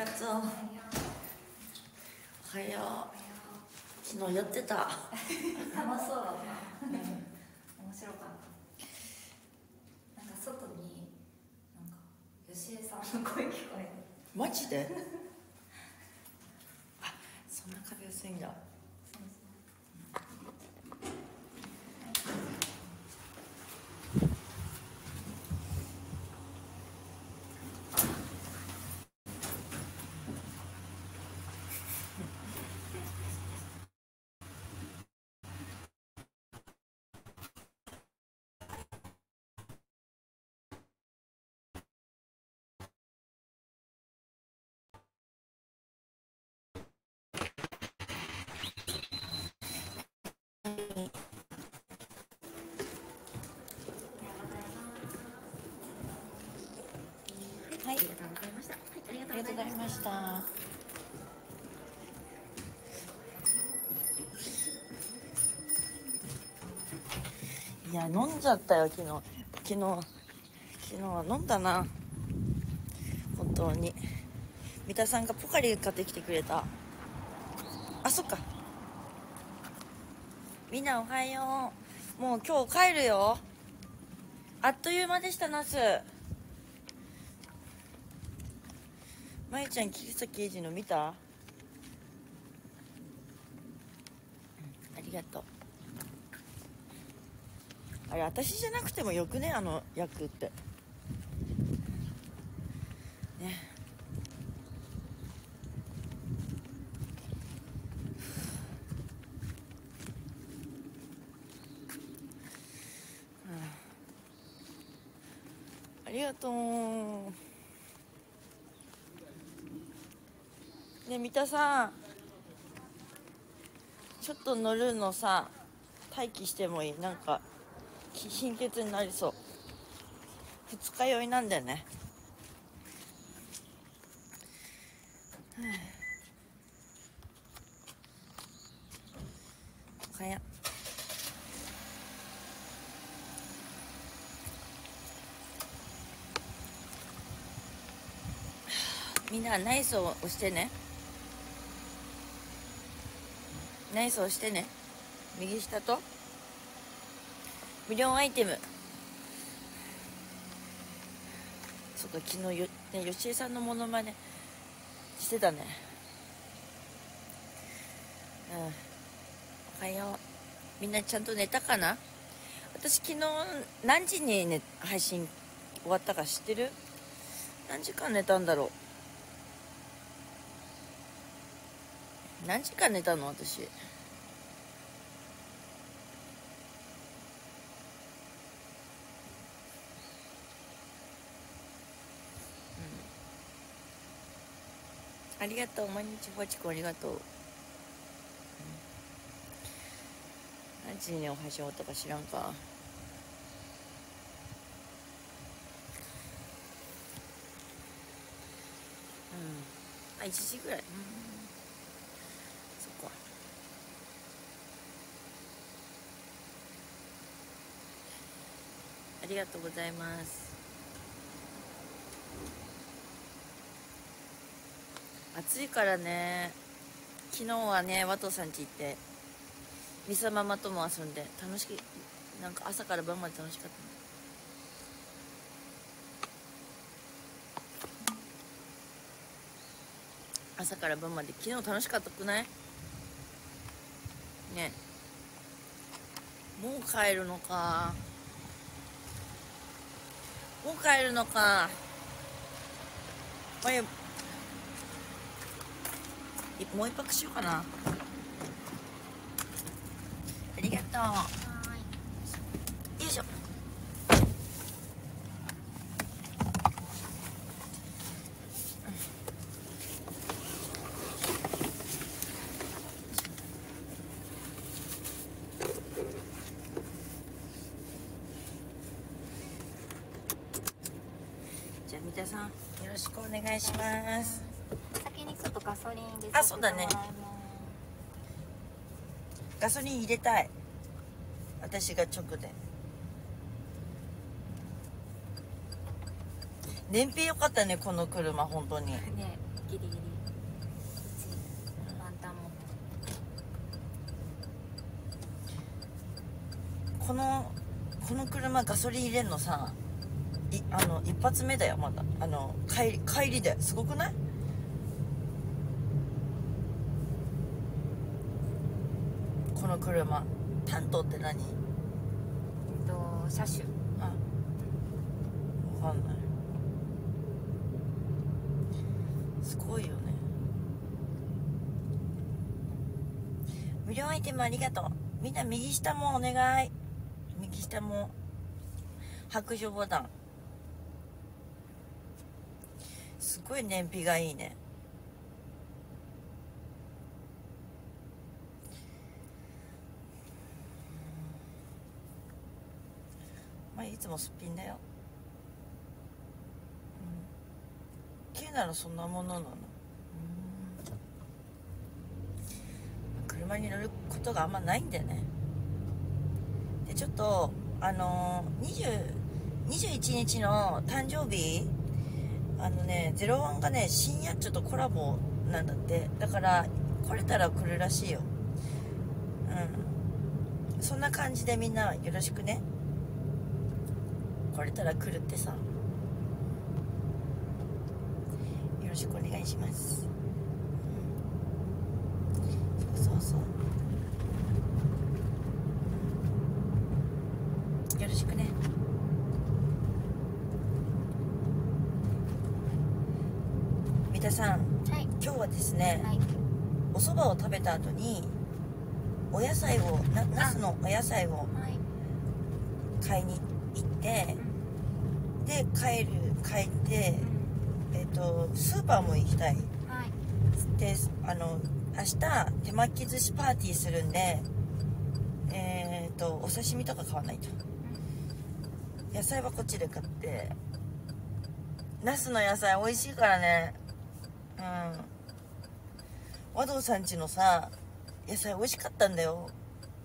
がとう。おはよう昨日やってた。楽しそうだった。面白かった。なんか外になんか吉江さんの声聞こえてマジで？あそんな壁薄いんだはい。ありがとうございました。はい、ありがとうございましたいや飲んじゃったよ昨日。昨日昨日は飲んだな。本当に。三田さんがポカリ買ってきてくれた。あそっか。みんなおはよう。もう今日帰るよ。あっという間でしたナス。まゆちゃん桐崎刑事の見た？うんありがとう。あれ私じゃなくてもよくね？あの役ってねありがとうね三田さんちょっと乗るのさ待機してもいい。なんか貧血になりそう。二日酔いなんだよね。はあみんなナイスを押してね。ナイスを押してね。右下と。無料アイテム。そっか昨日よ、ね、吉江さんのモノマネ。してたね。うん。おはよう。みんなちゃんと寝たかな？私昨日何時に、ね、配信終わったか知ってる？何時間寝たんだろう？何時間寝たの？私。ありがとう。毎日バチコありがとう、何時にお箸終わったか知らんか。うん。あ1時ぐらい。うんそっかありがとうございます。暑いからね昨日はね和藤さん家行ってミサママとも遊んで楽しいなんか朝から晩まで楽しかった朝から晩まで昨日楽しかったくない？ね。もう帰るのか。もう帰るのか。あれもう一泊しようかな。ありがとうはよいしょじゃあ三田さんよろしくお願いします。い。先にちょっとガソリンで。あそうだね。ガソリン入れたい。私が直で。燃費良かったねこの車本当に。ね、ギリギリ。このこの車ガソリン入れんのさいあの一発目だよまだ。あの帰り帰りで。すごくない？この車担当って何？えっと車種。あわかんない。すごいよね。無料アイテムありがとう。みんな右下もお願い。右下も白状ボタンすごい燃費がいいね。まあいつもすっぴんだよ、うん、軽ならそんなものなの、うん、車に乗ることがあんまないんだよね。でちょっとあのー、20 21日の誕生日あのね01がね深夜ちょっとコラボなんだって。だから来れたら来るらしいよ。うん。そんな感じでみんなよろしくね。来れたら来るってさ。よろしくお願いします、そうそう。そうよろしくね三田さんはい。今日はですね、はい。お蕎麦を食べた後にお野菜をなナスのお野菜をはい。買いに行ってうん。で帰る帰ってえっ、とスーパーも行きたい。はい。であの明日手巻き寿司パーティーするんでえっ、とお刺身とか買わないと。野菜はこっちで買ってナスの野菜美味しいからね。うん和道さんちのさ野菜美味しかったんだよ。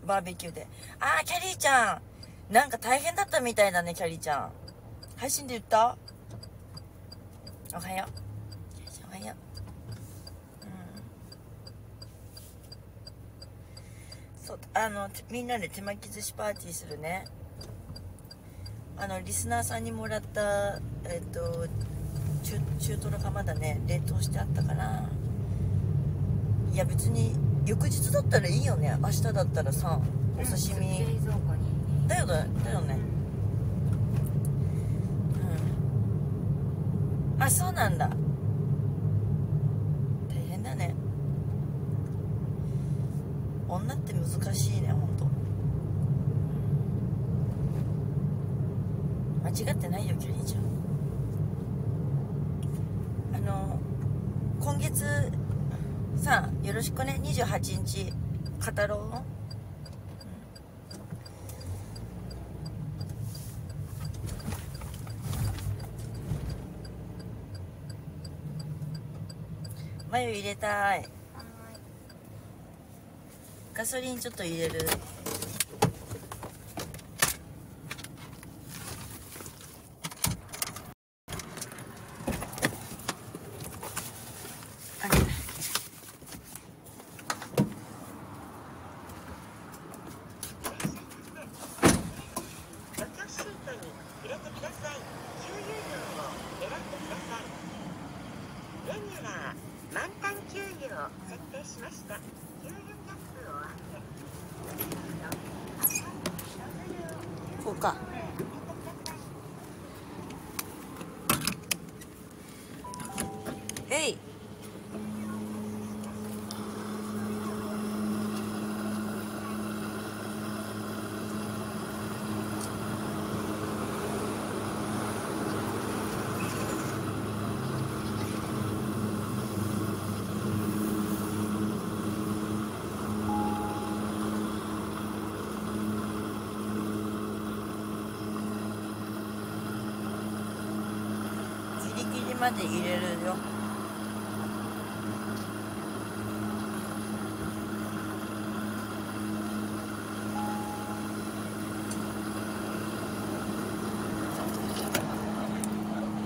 バーベキューで。あーキャリーちゃん。なんか大変だったみたいだねキャリーちゃん。配信で言った？おはよう。おはよう。そうあのみんなで手巻き寿司パーティーするね。あのリスナーさんにもらったえっ、と中中トロがまだね冷凍してあったから。いや別に翌日だったらいいよね。明日だったらさお刺身、冷蔵庫に。だよだだよね。うん。あそうなんだ大変だね女って難しいねほんと間違ってないよキャリーちゃんあの今月さよろしくね28日語ろう。眉入れたい。はガソリンちょっと入れるあれ路挙シートに触れてください給油量を選んでくださいレギュラー満タン給油を設定しました給油キャップを開けこうかえいギリギリまで入れるよ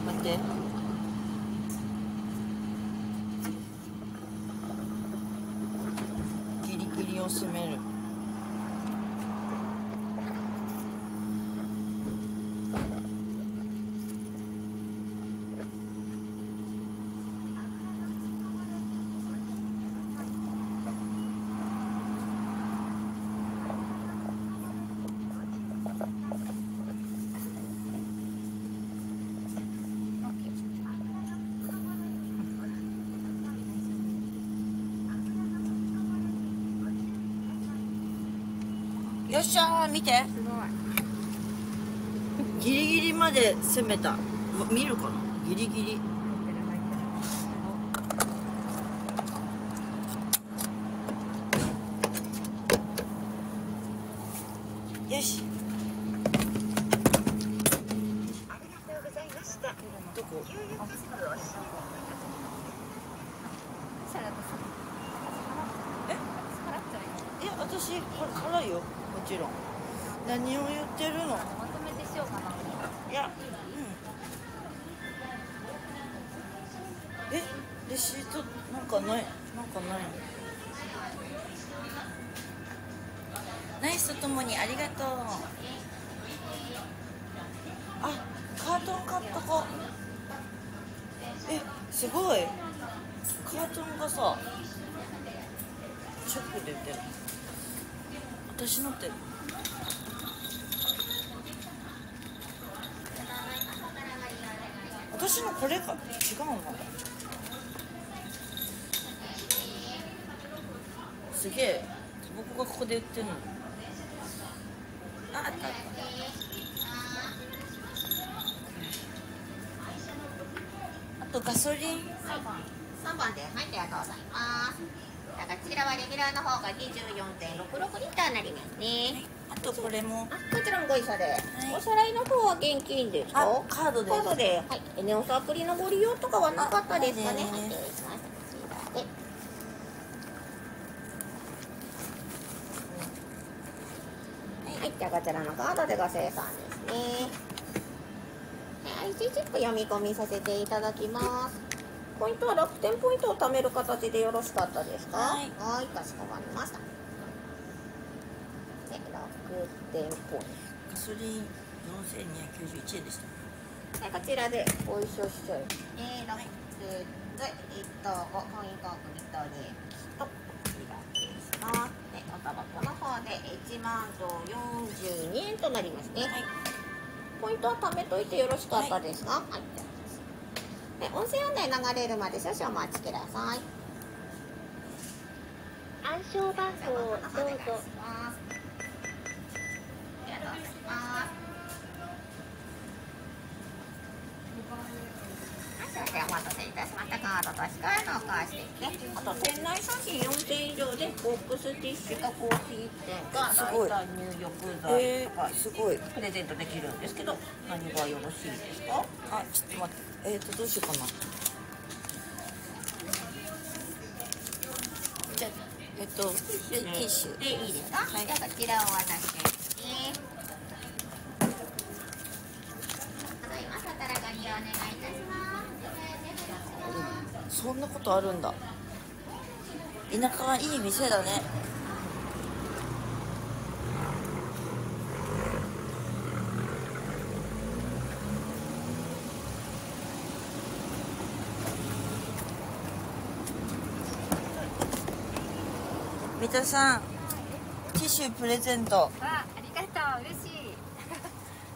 待って身を責めるよっしゃー見て。すごい。ギリギリまで攻めた。ま見るかな？ギリギリチョックで売ってる。私のって私のこれか？違うのかすげえ。タバコがここで売ってるの。ああったあった？あとガソリン。3番で、はい、ありがとうございます。こちらはレギュラーの方が24.66リッターになりますね。あとこれもあ、こちらもご一緒で。いおさらいの方は現金ですかあカードでカードで、はい。エネオスアプリのご利用とかはなかったですかね。あはい、失礼しました。こちらで。はい、じゃあこちらのカードでご生産ですね。はい IC チップ読み込みさせていただきます。ポイントは楽天ポイントを貯める形でよろしかったですか？はいはい、かしこまりました。で、楽天ポインガソリン4291円でしたト。はい、こちらでご一緒しちゃいます。えー、楽天で一等イントークリトリエとこちらでおの方で一万と四十二円となりますね。ポイントは貯めといてよろしかったですか？はい。で、音声案内流れるまで少々お待ちください。暗証番号をどうぞね。あと店内商品4点以上でボックスティッシュかコーヒー店かすごい大体入浴剤えとかー、すごいプレゼントできるんですけど何がよろしいですか？あちょっと待ってえっ、ー、とどうしようかなじゃあえっ、とティッシュでいいですか？はいじゃあこちらをお渡ししますね。ございます。働かにお願いいたします。そんなことあるんだ田舎はいい店だね。三田さんティッシュプレゼント。はいりがとう嬉しい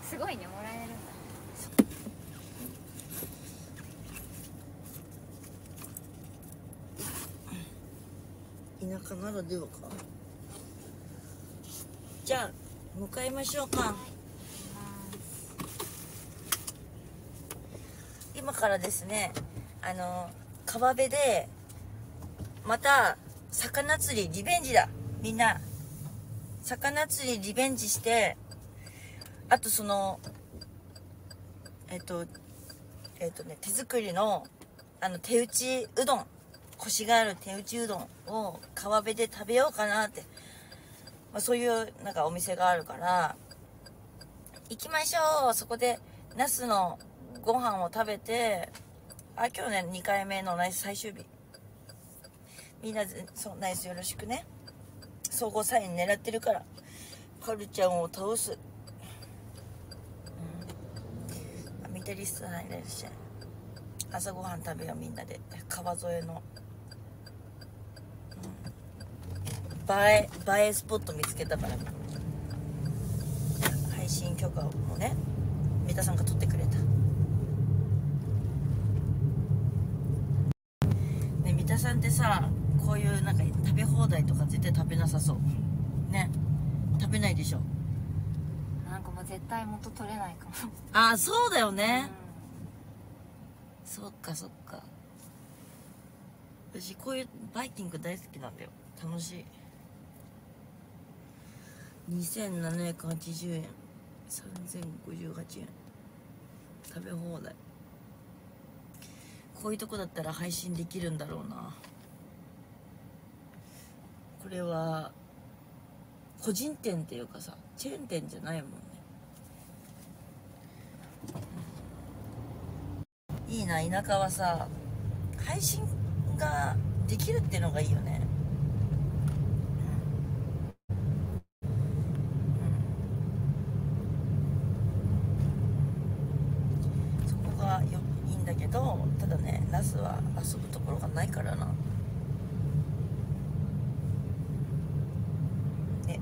すごいねもらえるんだ田舎ならではか。じゃあ向かいましょうか。今からですねあの川辺でまた魚釣りリベンジだ。みんな魚釣りリベンジしてあとそのえっとえっとね手作りのあの手打ちうどん。コシがある手打ちうどんを川辺で食べようかなって、まあ、そういうなんかお店があるから行きましょう。そこでナスのご飯を食べてあ今日ね2回目のナイス最終日。みんなそうナイスよろしくね。総合3位狙ってるからカルちゃんを倒す、うん、ミタリストないらっしゃい朝ごはん食べようみんなで。川沿いの、うん、映え映えスポット見つけたから。配信許可をね三田さんが取ってくれた。ね三田さんってさこういうなんか食べ放題とか絶対食べなさそう。ね。食べないでしょ。なんかもう絶対元取れないかも。ああそうだようねん、そっかそっか。私こういうバイキング大好きなんだよ。楽しい2780円3058円食べ放題。こういうとこだったら配信できるんだろうな。これは個人店っていうかさチェーン店じゃないもんね。いいな田舎はさ配信ができるっていうのがいいよねうんそこがよいいんだけどただね那須は遊ぶところがないからなね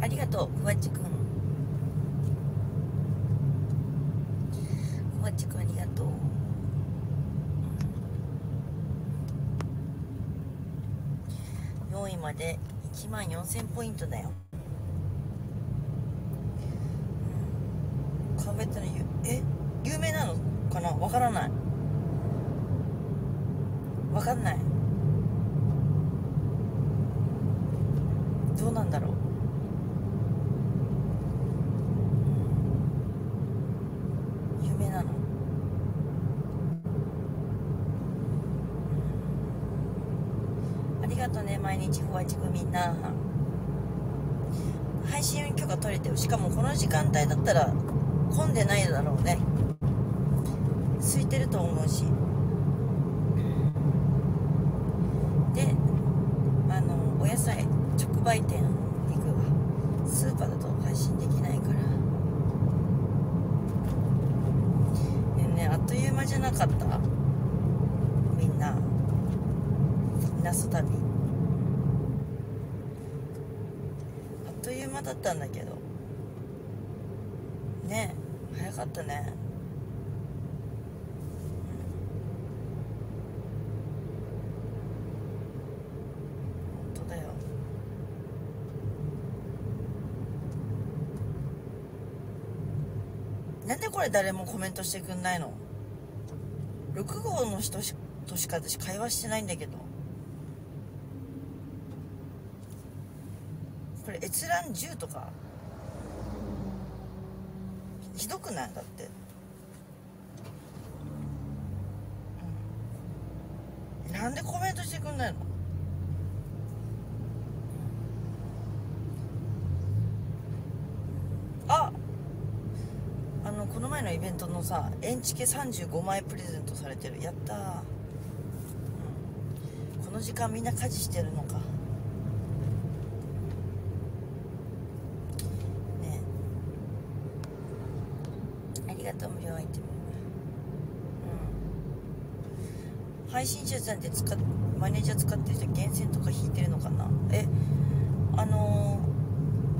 ありがとうふわっちくんふわっちくんありがとう4位まで1万4000ポイントだようん川辺ってのゆえ有名なのかなわからないわかんないどうなんだろう有名なのありがとうね毎日ふわちくみんな配信許可取れてる。しかもこの時間帯だったら混んでないだろうね。空いてると思うしであのお野菜直売店行くわスーパーだと配信できないからでもねあっという間じゃなかったみんな那須旅あっという間だったんだけどね早かったね本当だよなんでこれ誰もコメントしてくんないの？6号の人しとしか私会話してないんだけど。これ閲覧10とか？ひどくない？だって、うん。なんでコメントしてくんないのああのこの前のイベントのさエンチケ35枚プレゼントされてる。やったー、うん。この時間みんな家事してるのか。ね。ありがとう無料アイテムうん。配信者さんで使っマネージャー使ってる人厳選とか引いてるのかな？えあの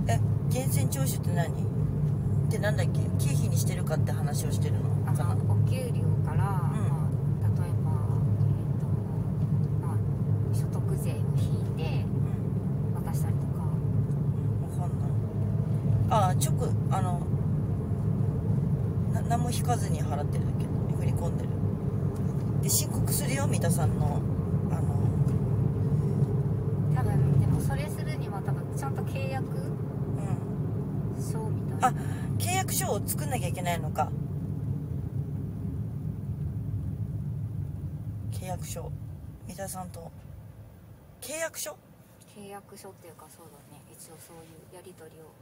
ー、え厳選徴収って何？ってなんだっけ？経費にしてるかって話をしてるの？あかなの。お給料から、まあ、例えば、えーとまあ、所得税を引いてうん。渡したりとか。わかんない。あ直あのな何も引かずに払ってるけ。ど振り込んでる。で申告するよ三田さんの作んなきゃいけないのか。契約書。三田さんと。契約書？契約書っていうかそうだね。一応そういうやり取りを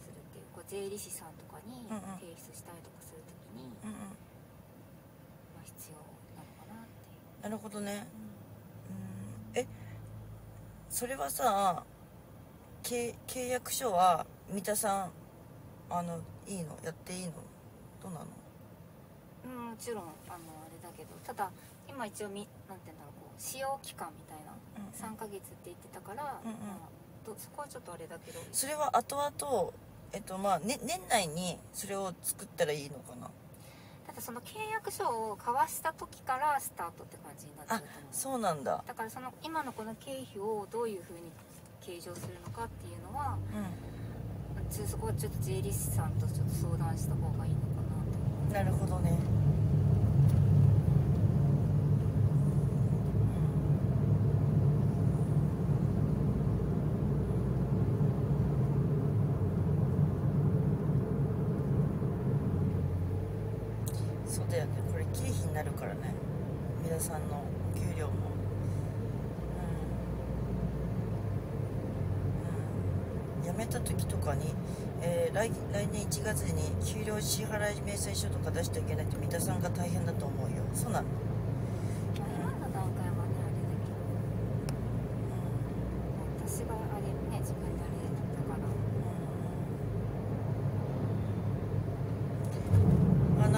するっていう。こう税理士さんとかに提出したりとかするときに、うん、まあ、必要なのかなってなるほどね、うん、えそれはさ契約書は三田さんあのいいの？やっていいの？どうなの？うんもちろんあのあれだけどただ今一応みなんて言うんだろうこう使用期間みたいな、うんうん。3ヶ月って言ってたから、うんうん。まあ、どそこはちょっとあれだけど。それは後々えっとまあ、ね、年内にそれを作ったらいいのかな？ただその契約書を交わした時からスタートって感じになってあると思う。そうなんだ。だからその今のこの経費をどういうふうに計上するのかっていうのはうちょそこはちょっと税理士さんとちょっと相談した方がいいのかなとなるほどねそうだよねこれ経費になるからね皆さんのお給料もうん、うん、辞めた時とかに、えー来来年1月に給料支払い明細書とか出していけないと三田さんが大変だと思うよ。そうなの、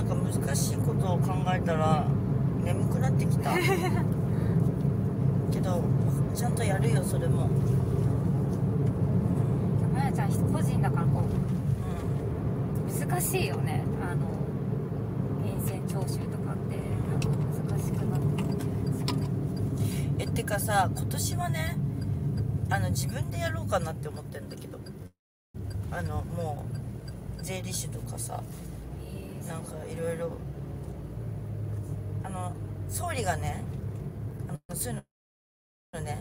難しいことを考えたら眠くなってきた。けどちゃんとやるよそれも、まやちゃん個人だから難しいよね。あの源泉徴収とかって。難しくなってくる。んじゃないですかん、えってかさ今年はねあの自分でやろうかなって思ってるんだけど。あのもう税理士とかさえーなんかいろいろあの総理がねあのそういうのね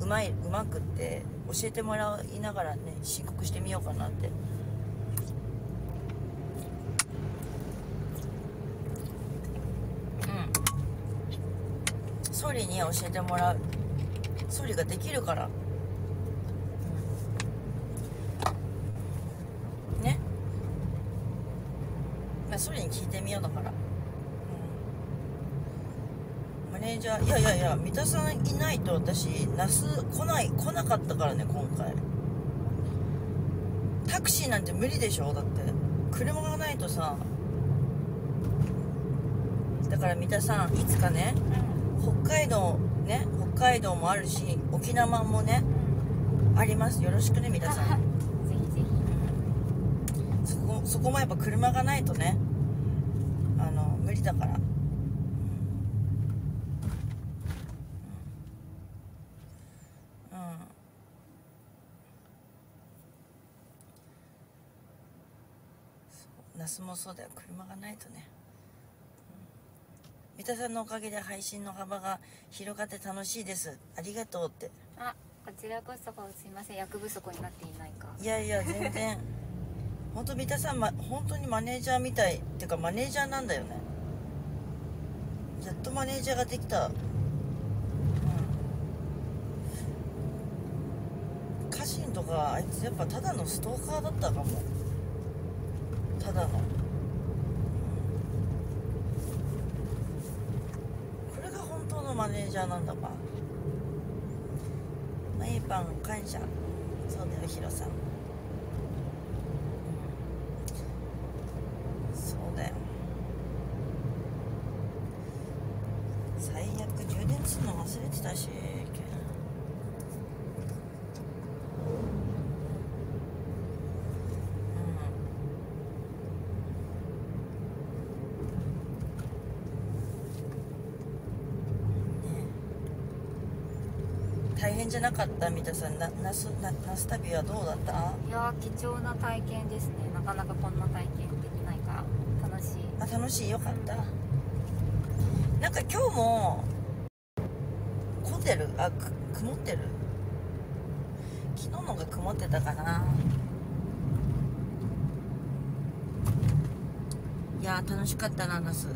ううまいうまくって教えてもらいながらね申告してみようかなってうん総理に教えてもらう。総理ができるから。ね。まあ、それに聞いてみようだから、うん、マネージャーいやいやいや三田さんいないと私那須来ない来なかったからね今回。タクシーなんて無理でしょ？だって。車がないとさ。だから三田さんいつかね北海道ね北海道もあるし沖縄もねあります。よろしくね三田さん。ぜひぜひ。そこそこもやっぱ車がないとねあの無理だから。那須もそうだよ。車がないとね、田さんのおかげで配信の幅が広がって楽しいです。ありがとうって。あこちらこそすいません。役不足になっていないか。いやいや全然。本当三田さん、ま、本当にマネージャーみたいっていうかマネージャーなんだよね。やっとマネージャーができた、うん、家臣とかあいつやっぱただのストーカーだったかも。ただの、うんこれが本当のマネージャーなんだか。メイパン感謝。そうだよヒロさんそうだよ最悪充電するの忘れてたしうん大変じゃなかった三田さんな那須な那須旅はどうだった？いやー貴重な体験ですね。なかなかこんな体験できないから。楽しい。あ楽しいよかった。なんか今日も混んでる？あく曇ってる？昨日のが曇ってたかな。いやー楽しかったなナス、う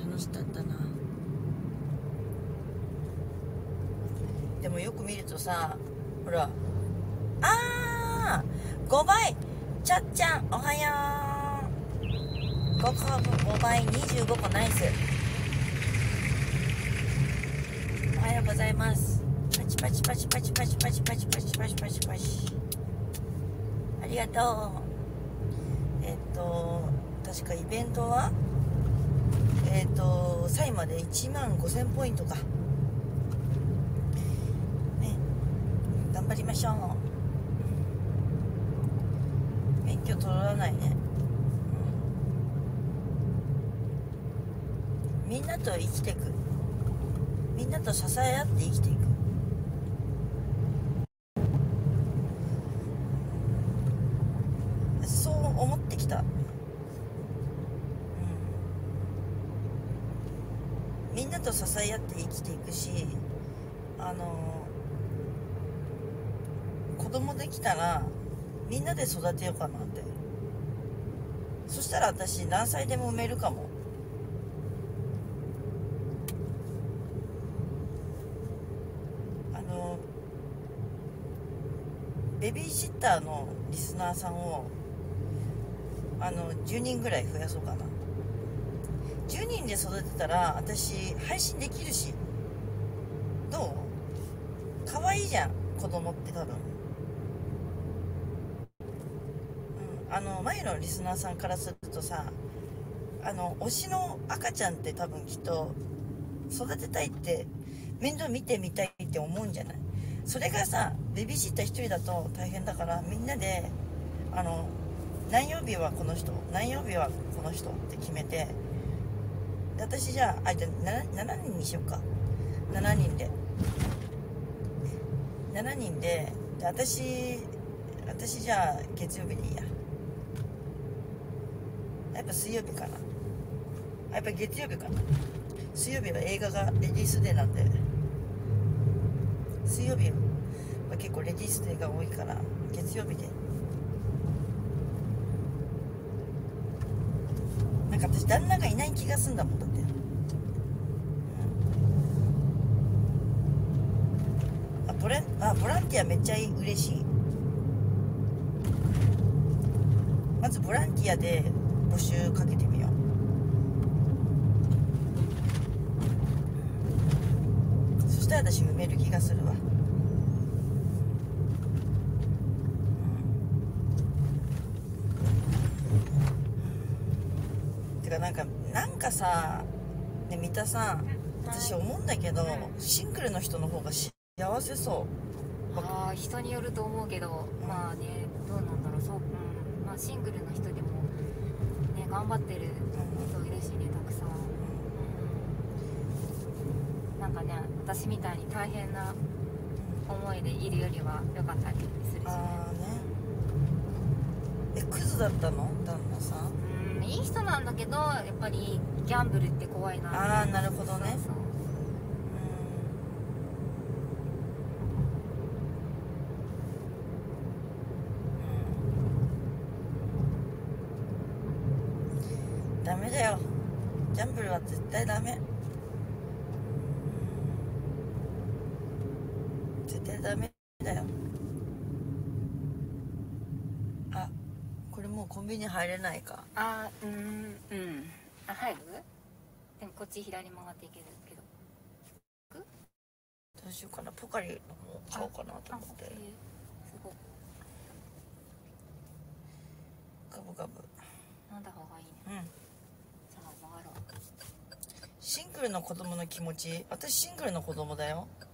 ん、楽しかったなでもよく見るとさほら。あー5倍。ちゃっちゃんおはよう。5個5倍25個ナイス。おはようございます。パチパチパチパチパチパチパチパチパチパチ。パチありがとう。えっと確かイベントは？えっと3位まで1万5000ポイントかね頑張りましょう。免許取らないね。みんなと生きていく。みんなと支え合って生きていく。そう思ってきた、うん、みんなと支え合って生きていくしあの子供できたらみんなで育てようかなって。そしたら私何歳でも産めるかも。あのベビーシッターのリスナーさんをあの10人ぐらい増やそうかな。10人で育てたら私配信できるし。どう？可愛いじゃん子供って多分。あの前のリスナーさんからするとさあの推しの赤ちゃんって多分きっと育てたいって面倒見てみたいって思うんじゃない？それがさベビーシッター1人だと大変だからみんなであの何曜日はこの人何曜日はこの人って決めて私じゃああじゃあ 7, 7人にしようか。7人で。7人でで私私じゃあ月曜日でいいや。やっぱ水曜日かな。やっぱ月曜日かな。水曜日は映画がレディースデーなんで。水曜日は結構レディースデーが多いから月曜日で。なんか私旦那がいない気がすんだもんだって、あボラあボランティアめっちゃいい嬉しい。まずボランティアで募集かけてみよう。そしたら私埋める気がするわ。てかなんかなんかさね三田さん私思うんだけどシングルの人の方が幸せそう。ああ人によると思うけどまあねどうなんだろう。そう、うん、まあシングルの人でもね頑張ってる人いるしねたくさん、うん、なんかね私みたいに大変な思いでいるよりは良かったりするしね。ああね。えクズだったの？旦那さん。うんいい人なんだけどやっぱりギャンブルって怖いな。ああなるほどね。そうそううんダメだよギャンブルは絶対ダメ絶対ダメだよあこれもうコンビニ入れないか。あーうーんうん。あ入るでもこっち左曲がっていけるけど。どうしようかな。ポカリの方買おうかなとあ思って。すごい。ガブガブ。飲んだ方がいいね。うん。じゃあ曲がろう。シングルの子供の気持ち？私シングルの子供だよ、うん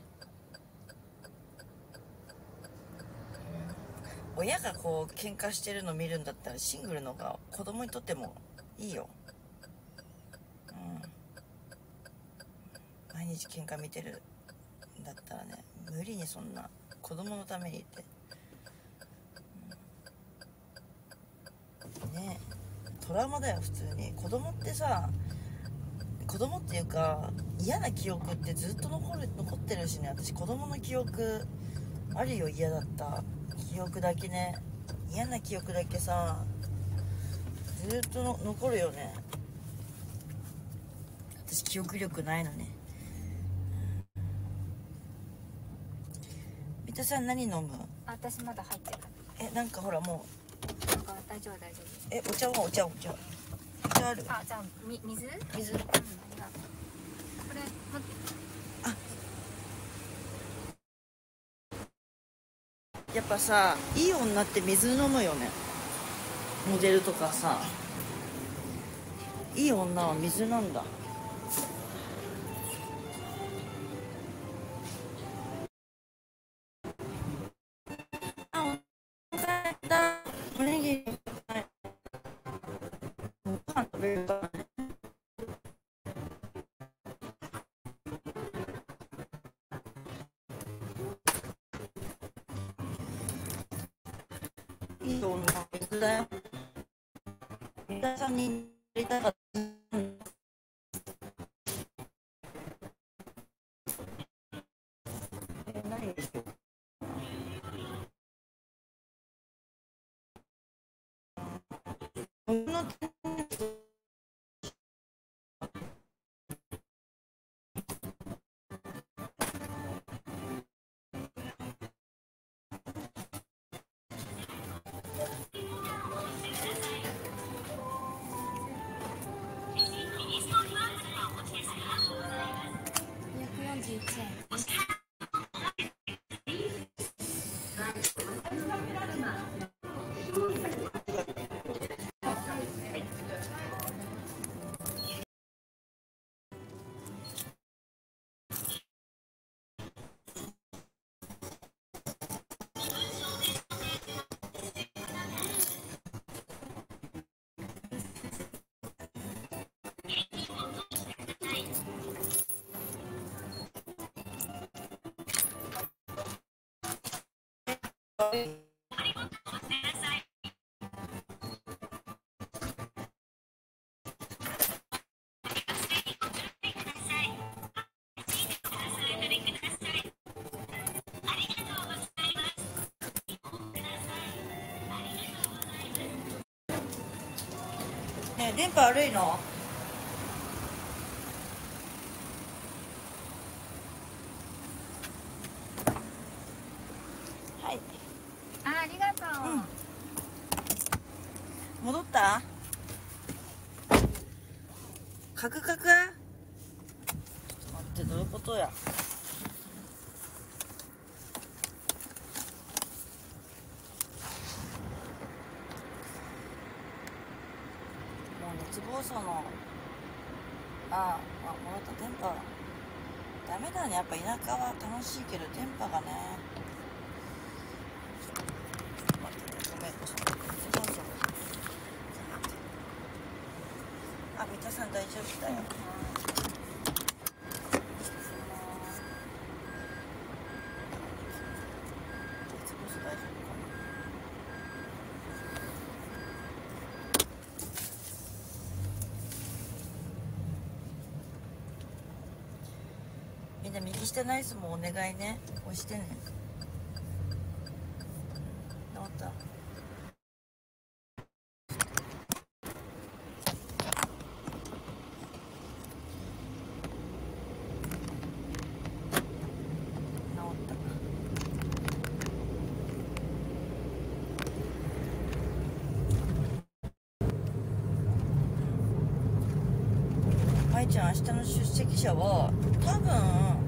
親がこう喧嘩してるの見るんだったらシングルのが子供にとってもいいよ、うん、毎日喧嘩見てるんだったらね無理にそんな子供のためにって、うん。ねえトラウマだよ普通に。子供ってさ子供っていうか嫌な記憶ってずっと残る残ってるしね私子供の記憶あるよ嫌だった。記憶だけね。嫌な記憶だけさずっとの残るよね。私記憶力ないのね。三田さん何飲む？あ私まだ入ってるえなんかほらもなんか大丈夫大丈夫。うえお茶はお茶お茶。お茶水ある？あじゃあみ水？うんあり水がとう。これ待ってやっぱさいい女って水飲むよね。モデルとかさ。いい女は水なんだ。いい女は水だよ三田さんになりたかっ電波悪いのはいあありがとう、うん戻ったカクカクちょっと待ってどういうことやもう熱暴走のあああ戻った電波ダメだねやっぱ田舎は楽しいけど電波がね待ってねごめんどうしたそうそうあ三田さん大丈夫だよ熱暴走大丈夫かなみんな右下ナイスもお願いね。押してね。治った。治った。舞ちゃん明日の出席者は多分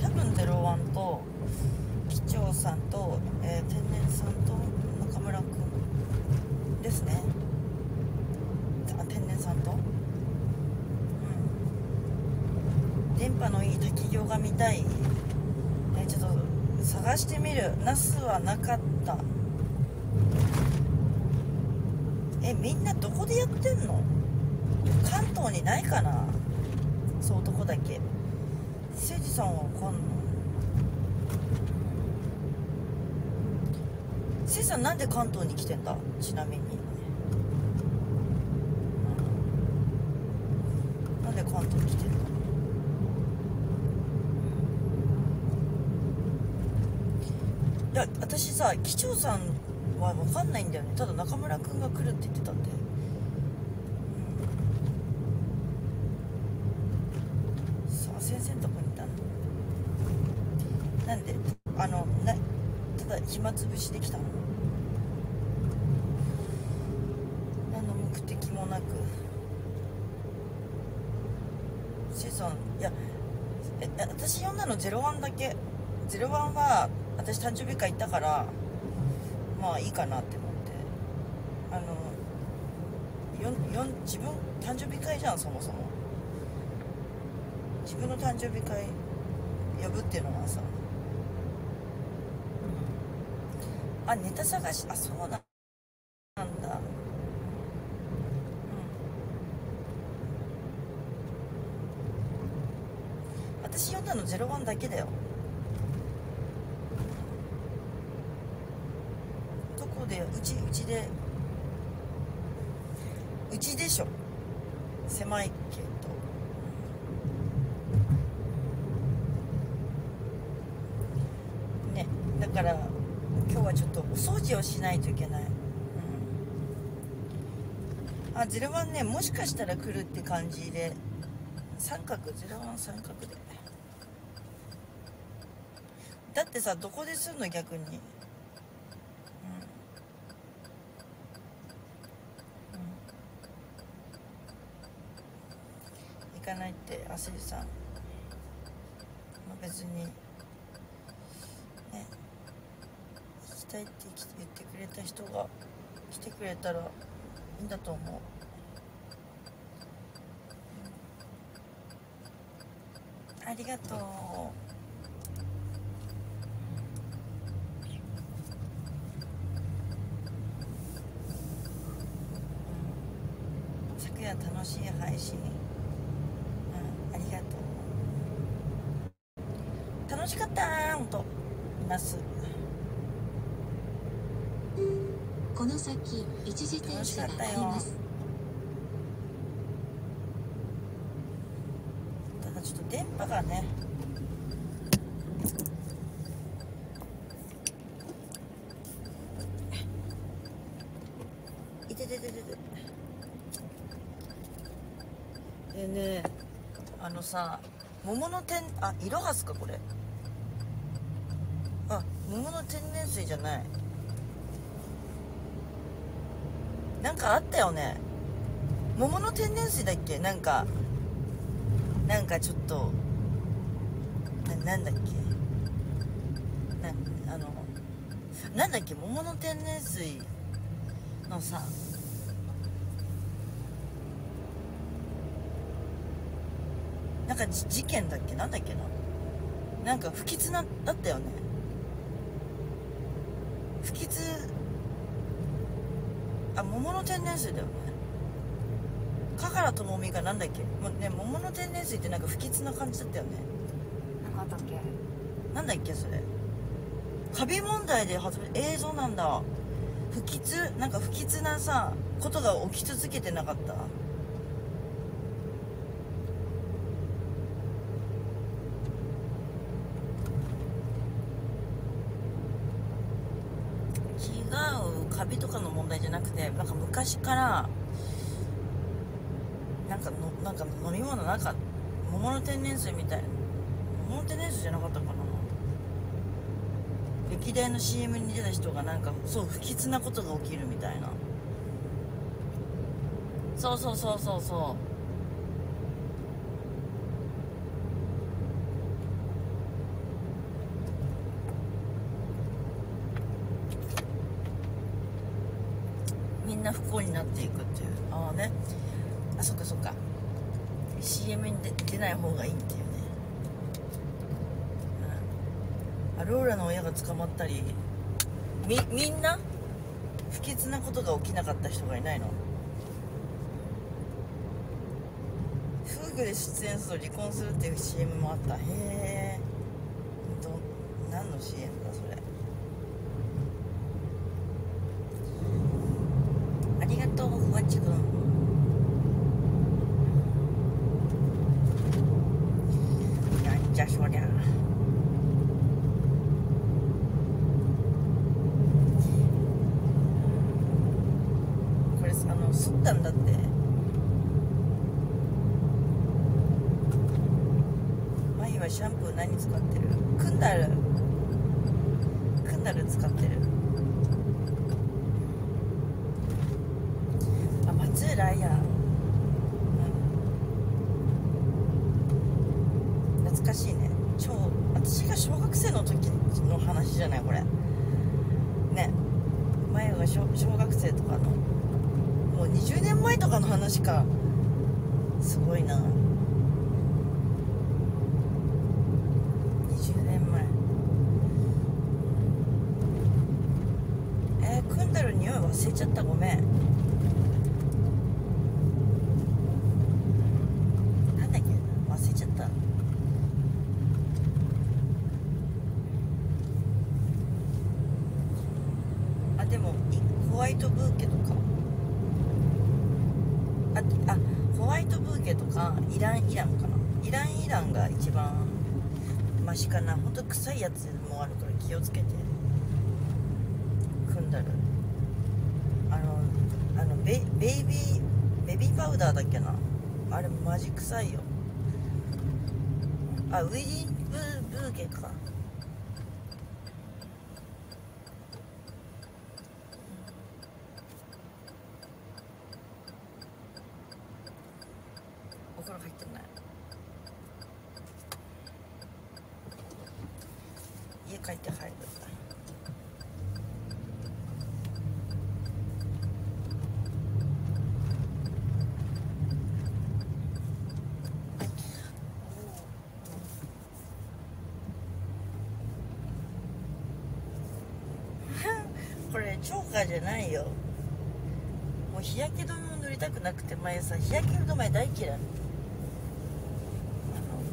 多分ゼロワンと機長さんと、えー天然さんと中村くんですねあ天然さんとうん電波のいい滝行が見たい、ね、ちょっと探してみるナスはなかった。えみんなどこでやってんの？関東にないかな？そう男だけ？誠司さんはわかんない。誠司さんなんで関東に来てんだ？ちなみに、うん。なんで関東に来てんだいや私さ機長さんは分かんないんだよね。ただ中村君が来るって言ってたんで。うん。さあ先生のとこにいたの。なんであのなただ暇つぶしできたの。何の目的もなく。シーソンいやえ私呼んだの01だけ。01は私誕生日会行ったからまあいいかなって思って。あのよんよん自分誕生日会じゃんそもそも。自分の誕生日会呼ぶっていうのはさ。あネタ探しあそうなんだ。うん。私呼んだの01だけだよどこでうちうちでうちでしょ狭いけどねだから今日はちょっとお掃除をしないといけない、うん、あゼロワンねもしかしたら来るって感じで。三角ゼロワン三角で。だってさどこですんの逆に。うん。うん。行かないってアスリさん、まあ、別に。ね。行きたいって言ってくれた人が来てくれたらいいんだと思う。ありがとう昨夜楽しい配信うんありがとう楽しかったーんとなすこの先一時停止がありますただちょっと電波がねいてててててでねあのさ桃の天あいろはすかこれ。あ桃の天然水じゃない。なんかあったよね。桃の天然水だっけ？なんかなんかちょっとななんだっけ？なあのなんだっけ？桃の天然水のさなんか事件だっけ？なんだっけな？なんか不吉なだったよね。不吉桃の天然水だよね。香原朋美がなんだっけ？もうね桃の天然水ってなんか不吉な感じだったよね。なんかあったっけ？なんだっけそれ。カビ問題で初め映像なんだ。不吉なんか不吉なさことが起き続けてなかった違うカビとかの問題じゃなくてなんか昔からなんかのなんか飲み物なんか桃の天然水みたいな桃の天然水じゃなかったかな。歴代の CM に出た人がなんかそう不吉なことが起きるみたいな。そうそうそうそうそうみんな不幸になっていくっていうああねあそっかそっか CM に出出ない方がいいっていうね、うん、アローラの親が捕まったりみみんな不吉なことが起きなかった人がいないの？夫婦で出演すると離婚するっていう CM もあった。へえど何の CM だそれありがとうふわちくんなんじゃそりゃこれあの吸ったんだってマイはシャンプー何使ってるクンダルクンダル使ってるあ松浦や、うん、ね前が小小学生とかのもう20年前とかの話かすごいな20年前えー、組んだる匂い忘れちゃったごめんなんだっけ忘れちゃったあでもいホワイトブーケとかああホワイトブーケとかイランイランかなイランイランが一番マシかなほんと臭いやつもあるから気をつけて。組んだる。あのあのベベイビーベビーパウダーだっけな。あれマジ臭いよ。あウィディンブーブーケか。お風呂入ってない家帰って入るこれチョーカーじゃないよもう日焼け止めも塗りたくなくて前さ日焼け止め大嫌いあ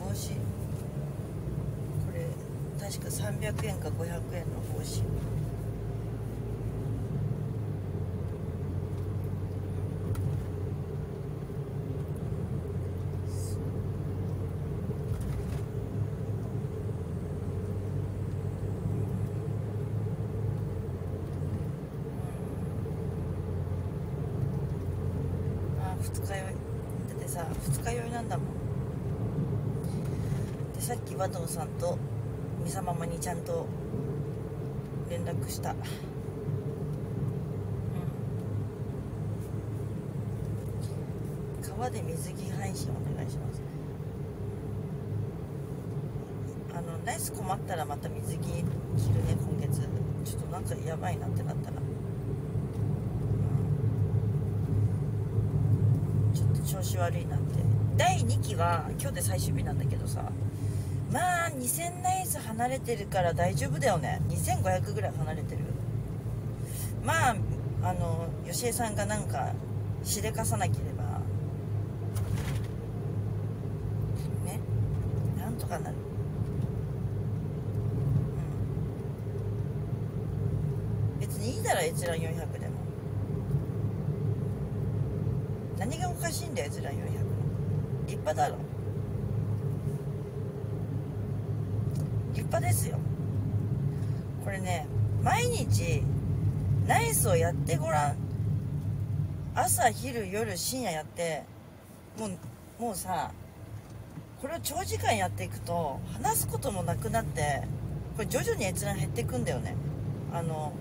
の帽子これ確か300円か500円の帽子あ二日酔い。だってさ二日酔いなんだもん。でさっき和藤さんとミサママにちゃんと連絡した。うん。川で水着配信お願いします。あのナイス困ったらまた水着着るね今月。ちょっとなんかやばいなってなったら。ちょっと調子悪いなって。第2期は今日で最終日なんだけどさ。まあ2000ナイズ離れてるから大丈夫だよね。2500ぐらい離れてる。まああの吉江さんがなんかしでかさなければねなんとかなるうん別にいいだろ閲覧400でも何がおかしいんだよ閲覧400の立派だろ立派ですよこれね毎日ナイスをやってごらん。朝昼夜深夜やってもうもうさこれを長時間やっていくと話すこともなくなってこれ徐々に閲覧減っていくんだよね。あの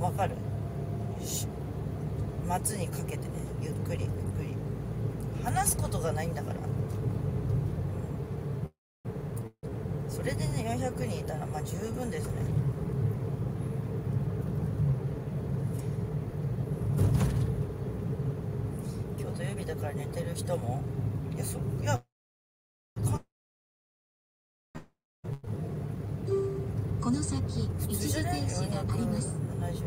わかる？し末にかけてね。ゆっくりゆっくり。話すことがないんだから。それでね400人いたらまあ十分ですね。今日土曜日だから寝てる人もいやそいやこの先普一時停止があります。470人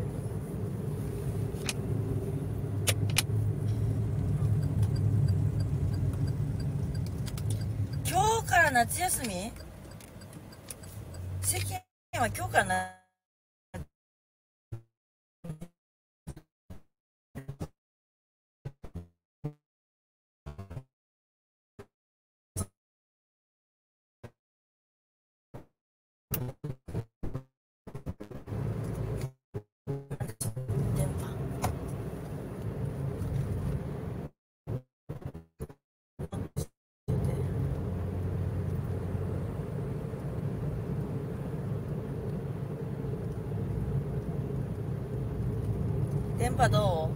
今日から夏休み？世間は今日からな電波電波ど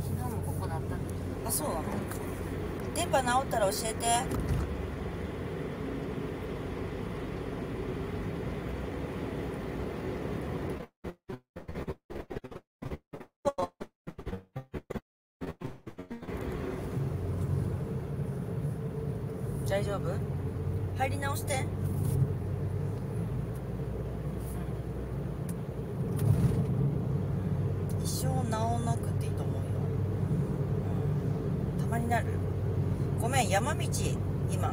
昨日もここだったうあそうなの電波治ったら教えて大丈夫入り直して。一生治んなくていいと思うよ、うん、たまになる。ごめん山道今、う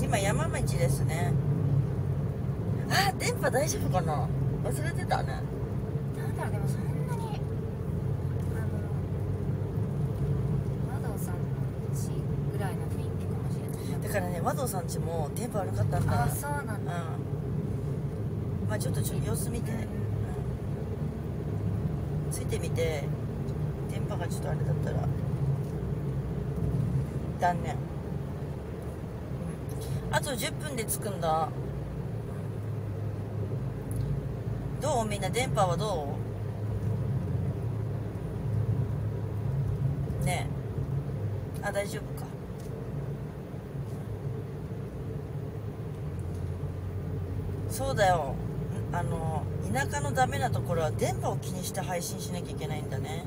ん、今山道ですね。あ電波大丈夫かな？忘れてたねなんだろうでもそんなにあの和道さんの家ぐらいの雰囲気かもしれないだからね和道さんちも電波悪かったんだあそうなんだ、うん。まあちょっとちょ様子見て、うん。ついてみて。電波がちょっとあれだったら。断念、うん。あと10分で着くんだ。どうみんな電波はどう？ねえ。あ大丈夫かそうだよ。あの田舎のダメなところは電波を気にして配信しなきゃいけないんだね。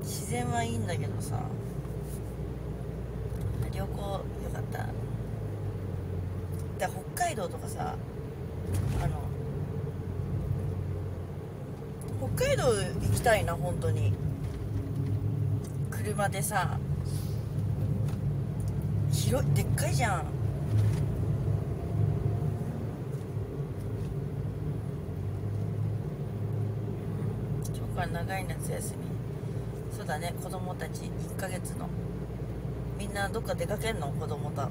自然はいいんだけどさ。旅行よかった。だ北海道とかさあの北海道行きたいな本当に。車でさ。広いでっかいじゃん今日から長い夏休み。そうだね。子供たち1ヶ月の。みんなどっか出かけんの？子供と。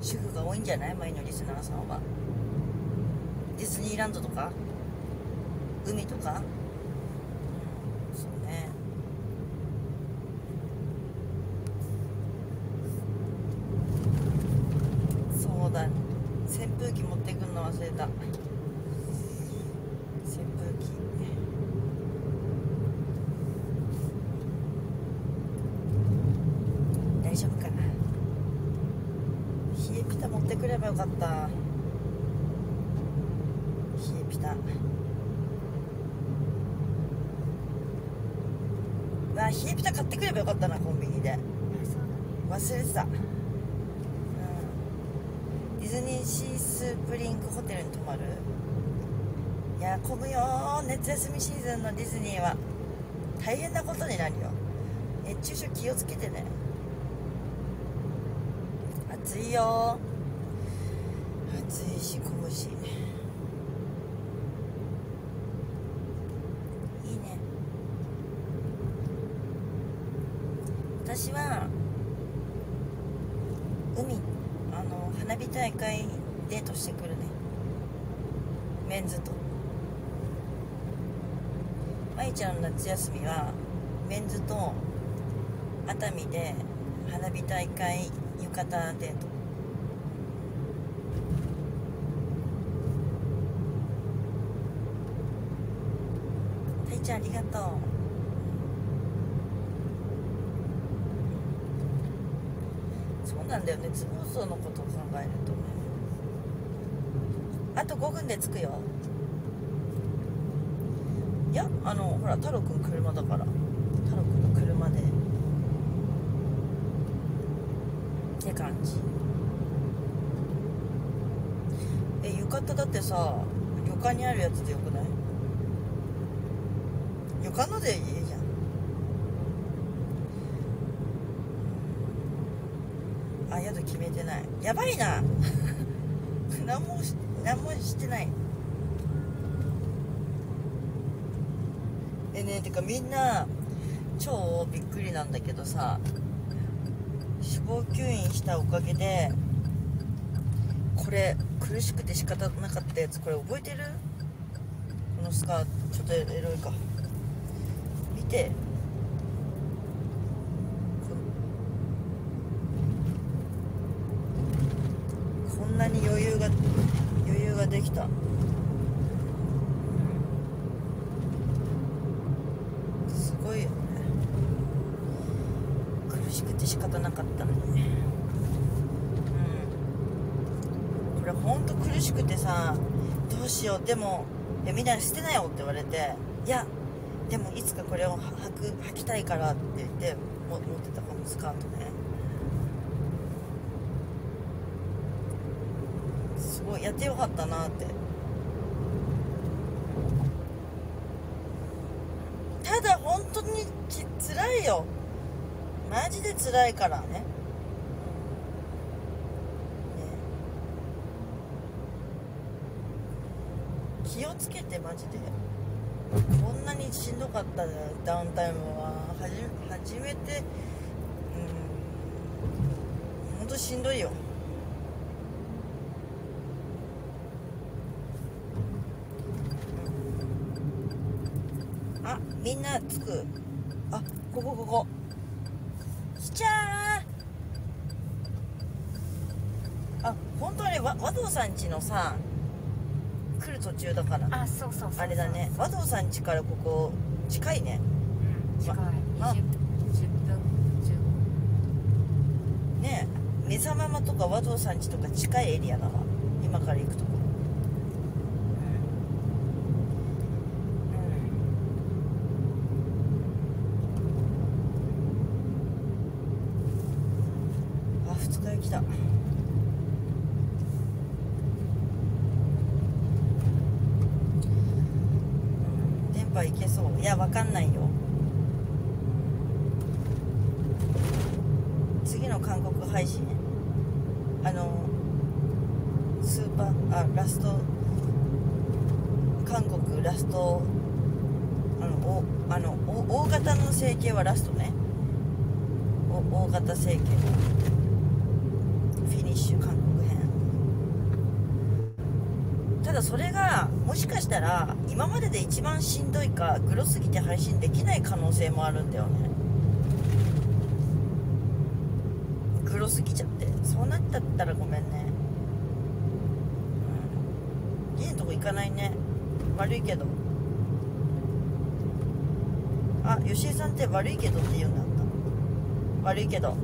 主婦が多いんじゃない？前のリスナーさんは。ディズニーランドとか？海とかうんそうねそうだ扇風機持ってくるの忘れた扇風機大丈夫かな冷えピタ持ってくればよかった冷えピタわあ冷えばよかったなコンビニで。忘れてた、うん、ディズニーシースプリングホテルに泊まる？いや混むよ夏休みシーズンのディズニーは。大変なことになるよ。熱中症気をつけてね。暑いよ暑いし混むしいいね私は海あの花火大会デートしてくるねメンズと舞ちゃんの夏休みはメンズと熱海で花火大会浴衣デートたいちゃんありがとう。そうなんだよね坪層のことを考えるとね。あと5分で着くよ。いやあのほら太郎くん車だから。太郎くんの車で。って感じ。え浴衣だってさ旅館にあるやつでよくない？旅館のでいいじゃん。あ宿決めてない。やばいな。何も何もしてないえねてかみんな超びっくりなんだけどさ死亡吸引したおかげでこれ苦しくて仕方なかったやつこれ覚えてる？このスカートちょっとエロいか。見て。こんなに余裕が余裕ができたしくて仕方なかったのにうん。これほんと苦しくてさどうしよう。でもいやみんな捨てなよって言われていやでもいつかこれを履く履きたいからって言って持ってたこのスカートね。すごいやってよかったなってただ本当にき辛いよマジで辛いからね。ね。気をつけてマジで。こんなにしんどかったダウンタイムははじ初めてうん。本当しんどいよ。あみんな着く。あここここきちゃーあ本当はねわ和道さん家のさ来る途中だから。あそうそうあれだね。和道さん家からここ近いね。うん近い。あ。20 10分ねえ。目覚ママとか和道さん家とか近いエリアだわ。今から行くとこうんあ二日酔い来たうん電波いけそういやわかんないよ次の韓国配信あのスーパーあラスト韓国ラストあのおあのお大型の整形はラストねお大型整形のフィニッシュ韓国編ただそれがもしかしたら今までで一番しんどいかグロすぎて配信できない可能性もあるんだよね。グロすぎちゃって。そうなったったらごめんね。うん。家のとこ行かないね。悪いけど。あ吉井さんって悪いけどって言うんだった。悪いけど。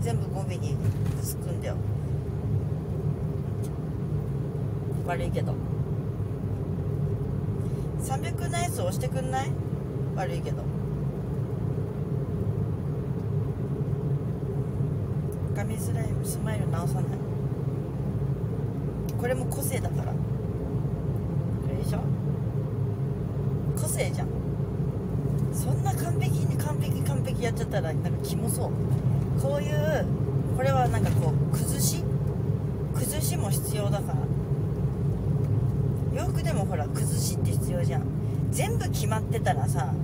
全部語尾につくんだよ。悪いけど。300ナイス押してくんない？悪いけど。ガミスライムスマイル直さない。これも個性だから。これでしょ？個性じゃん。そんな完璧に完璧完璧やっちゃったらなんかキモそう。こういうこれはなんかこう崩し？崩しも必要だから洋服でもほら崩しって必要じゃん。全部決まってたらさ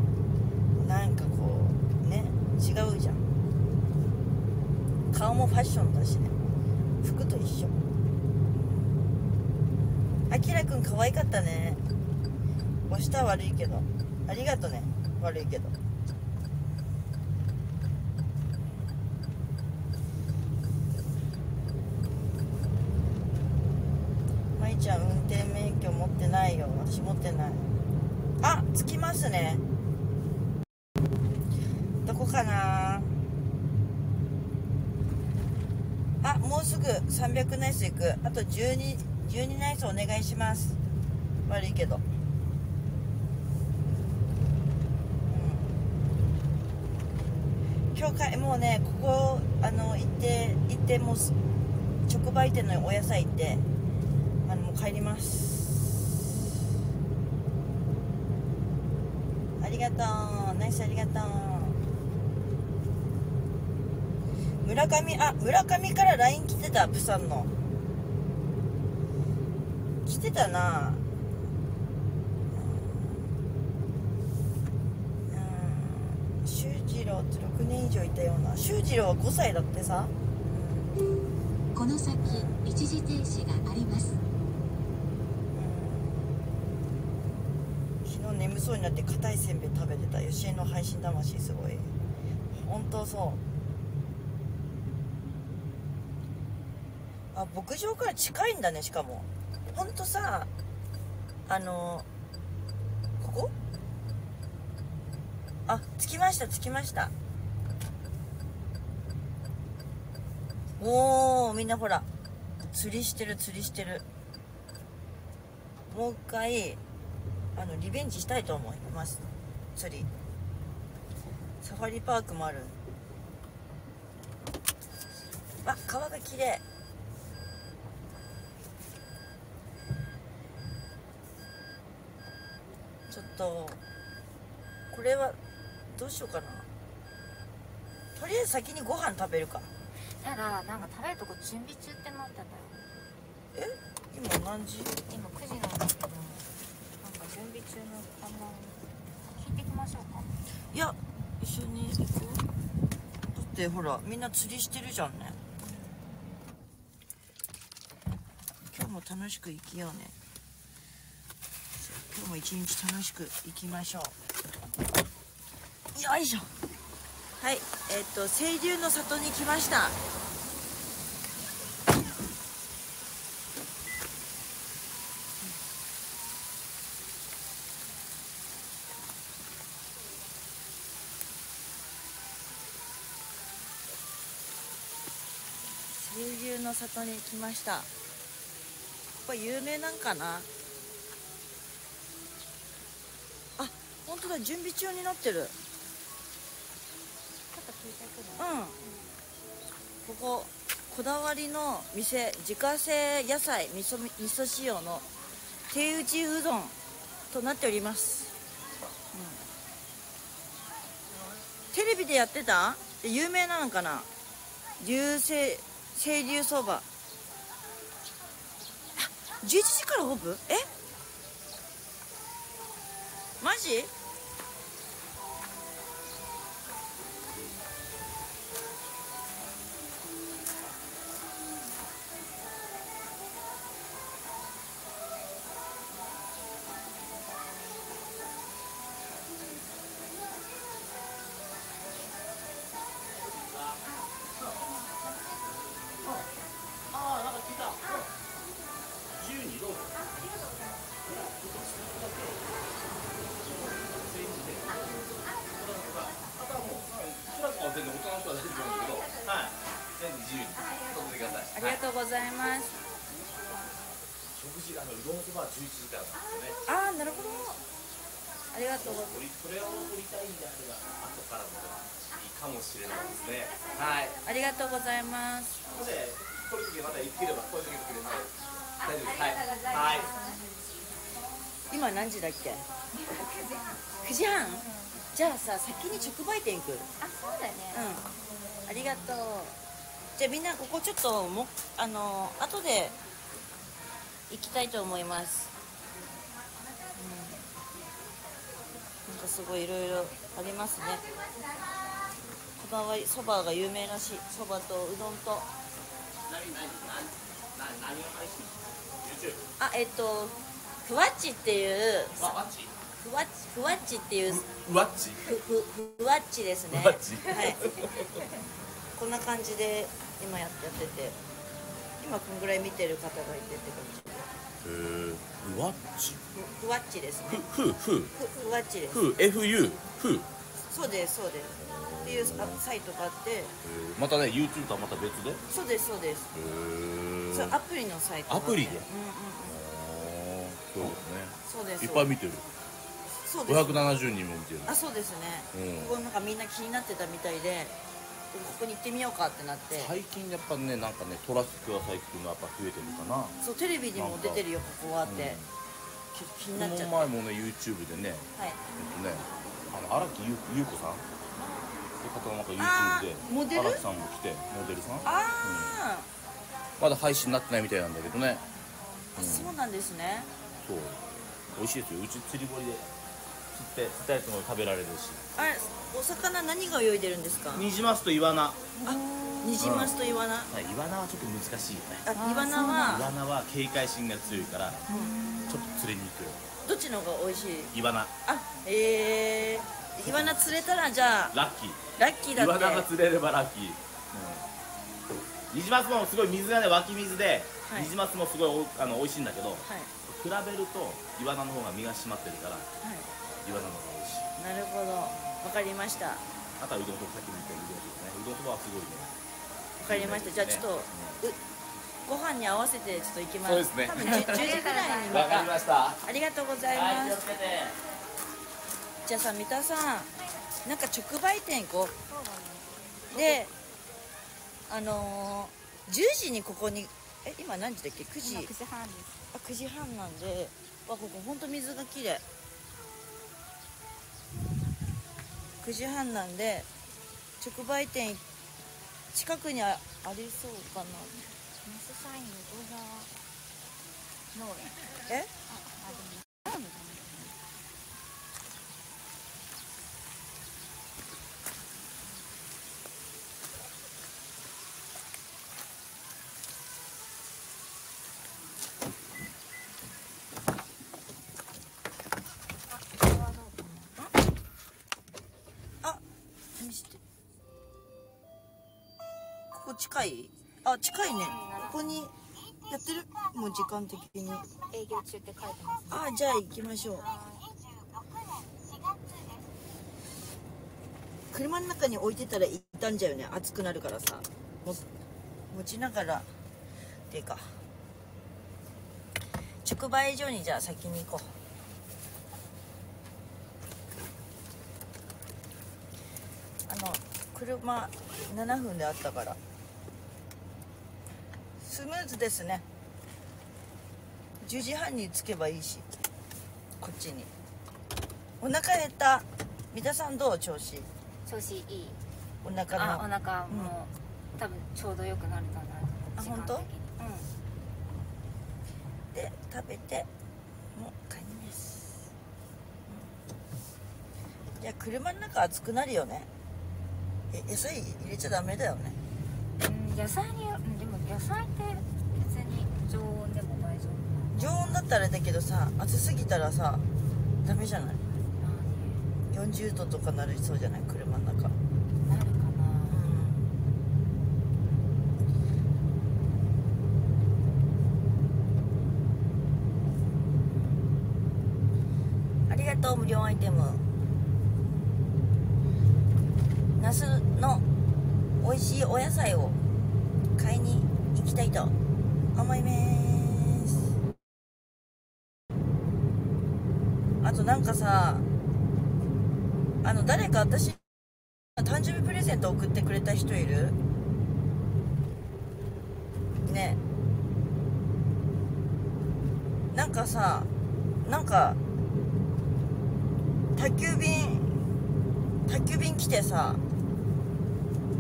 なんかこうね違うじゃん。顔もファッションだしね。服と一緒。あきらくん可愛かったね。押した悪いけど。ありがとね。悪いけどまいちゃん運転免許持ってないよ。私持ってない。あ着きますね。どこかな。あもうすぐ300ナイス行く。あと12 12ナイスお願いします。悪いけど。うん。今日かもうねここあの行って行ってもう直売店のお野菜行って。帰ります。ありがとう。ナイスありがとう。村上あ村上から LINE 来てたプサンの。来てたな。うん。修二郎って6年以上いたような。修二郎は5歳だってさ。この先一時停止があります昨日眠そうになって硬いせんべい食べてた。吉江の配信魂すごい。本当そう。あ牧場から近いんだねしかも。ほんとさあのここ？あ着きました着きました。おおみんなほら。釣りしてる釣りしてる。もう一回。あのリベンジしたいと思います。釣り。サファリパークもある。あ川が綺麗。ちょっとこれはどうしようかな。とりあえず先にご飯食べるか。ただなんか食べるとこ準備中ってなってたよ。え？今何時？今9時なんだけどな聞いてきましょうか。いや一緒に行こう。だってほらみんな釣りしてるじゃんね。今日も楽しく生きようね。今日も一日楽しく生きましょう。よいしょ。はいえっ、と清流の里に来ました清流の里に来ました。これ有名なんかな？あ本当だ準備中になってる。うん。こここだわりの店自家製野菜味噌味噌仕様の手打ちうどんとなっております、うん、テレビでやってた？で有名なのかな？流星清流そば11時からオープン？え？マジ？11時からなんですよね。ああなるほどありがとうございこれこれを取りたいんであれば後からいいかもしれないですね。はい。ますありがとうございますここで取る時また言ってければ声かけてく大丈夫です。はい。はい。今何時だっけ？9時半じゃあさ先に直売店行くうんあそうだねありがとうじゃあみんなここちょっともあの後で行きたいと思います、すごいいろいろありますね。こだわりそばが有名らしい。そばとうどんと。あえっとふわっちっていう。ふわっち？ふわっちっていううわっち？ふふふわっちですね。はい。こんな感じで今やってやってて今こんぐらい見てる方がいてって感じへえ。うわっち。ふふわっちですねふふふふふわっちですふ F U ふ。そうですそうですっていうあサイトがあってまたね YouTube とはまた別で？へそうですそうですえ。それアプリのサイトアプリで？うんうんそうですね。そうですいっぱい見てる。そうです570人も見てる。あそうですね、うんここなんかみんな気になってたみたいでここに行ってみようかってなって。最近やっぱねなんかね撮らせてくださいっていうのはやっぱ増えてるかな。そうテレビにも出てるよここはって、き気になっちゃって。この前もね YouTube でねはい。えっとねあの荒木優優子さん。って方のなんかあ YouTube で荒木さんも来てモデルさん。あまだ配信になってないみたいなんだけどね。ー、そうなんですね。そう。美味しいですよ。うち釣り堀で釣って釣ったやつも食べられるし。あれお魚何が泳いでるんですか？ニジマスとイワナ。あニジマスとイワナ、はいイワナはちょっと難しいよね。あイワナイはワナは警戒心が強いからちょっと釣れにくどっちの方が美味しい？いイワナ。あえー、イワナ釣れたらじゃあラッキー。ラッキーだって。イワナが釣れればラッキー、ニジマスもすごい水がね湧き水で、はい。ニジマスもすごいおあの美味しいんだけどはい。比べるとイワナの方が身が締まってるからはい。イワナの方が美味しい。なるほどわかりました。わあとはうどんとさっきも言ったうどんとね。うどんそばはすごいね。かりました。じゃあちょっと、うご飯に合わせてちょっと行きます。そうですね。多分 10, 10時ぐらいに。まわかりたました。ありがとうございます、はい気をつけて。じゃあさ三田さん。なんか直売店行こう。であのー、10時にここにえ今何時だっけ？9時。今9時半です。あ9時半なんで。わここほんと水がきれい9時半なんで直売店近くにあありそうかな。マスサイン横沢農園え？あ近いね。ここにやってる？もう時間的に。営業中って書いてます。あじゃあ行きましょう。車の中に置いてたら傷んじゃうよね。熱くなるからさ。も持ちながら。っていうか。直売所にじゃあ先に行こう。あの車7分であったからスムーズですね。10時半に着けばいいしこっちに。お腹減った。三田さんどう調子？調子いい。お腹あおの腹もう、多分ちょうどよくなるかなあ本うん。で食べてもう帰ります、うん、いや車の中暑くなるよね。え野菜入れちゃダメだよね。うん野菜に野菜って別に常温でも大丈夫常温だったらだけどさ暑すぎたらさダメじゃない？40度とかなりそうじゃない？車の中なるかなありがとう無料アイテム那須の美味しいお野菜を買いに行きたいと思いますあとなんかさあの誰か私誕生日プレゼント送ってくれた人いるねなんかさなんか宅急便宅急便来てさ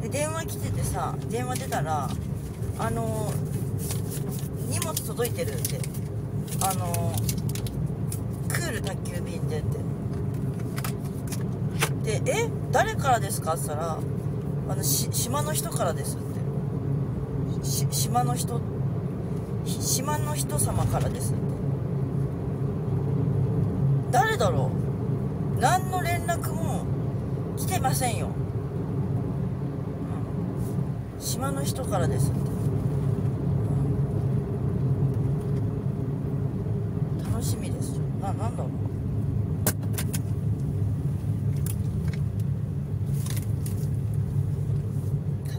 で電話来ててさ電話出たらあの荷物届いてるってあのクール宅急便でってで「え誰からですか?」って言ったら「あのし島の人からです」って。し島の人島の人様からですって。誰だろう？何の連絡も来てませんよ、うん。島の人からですって、うん楽しみですよななんだろう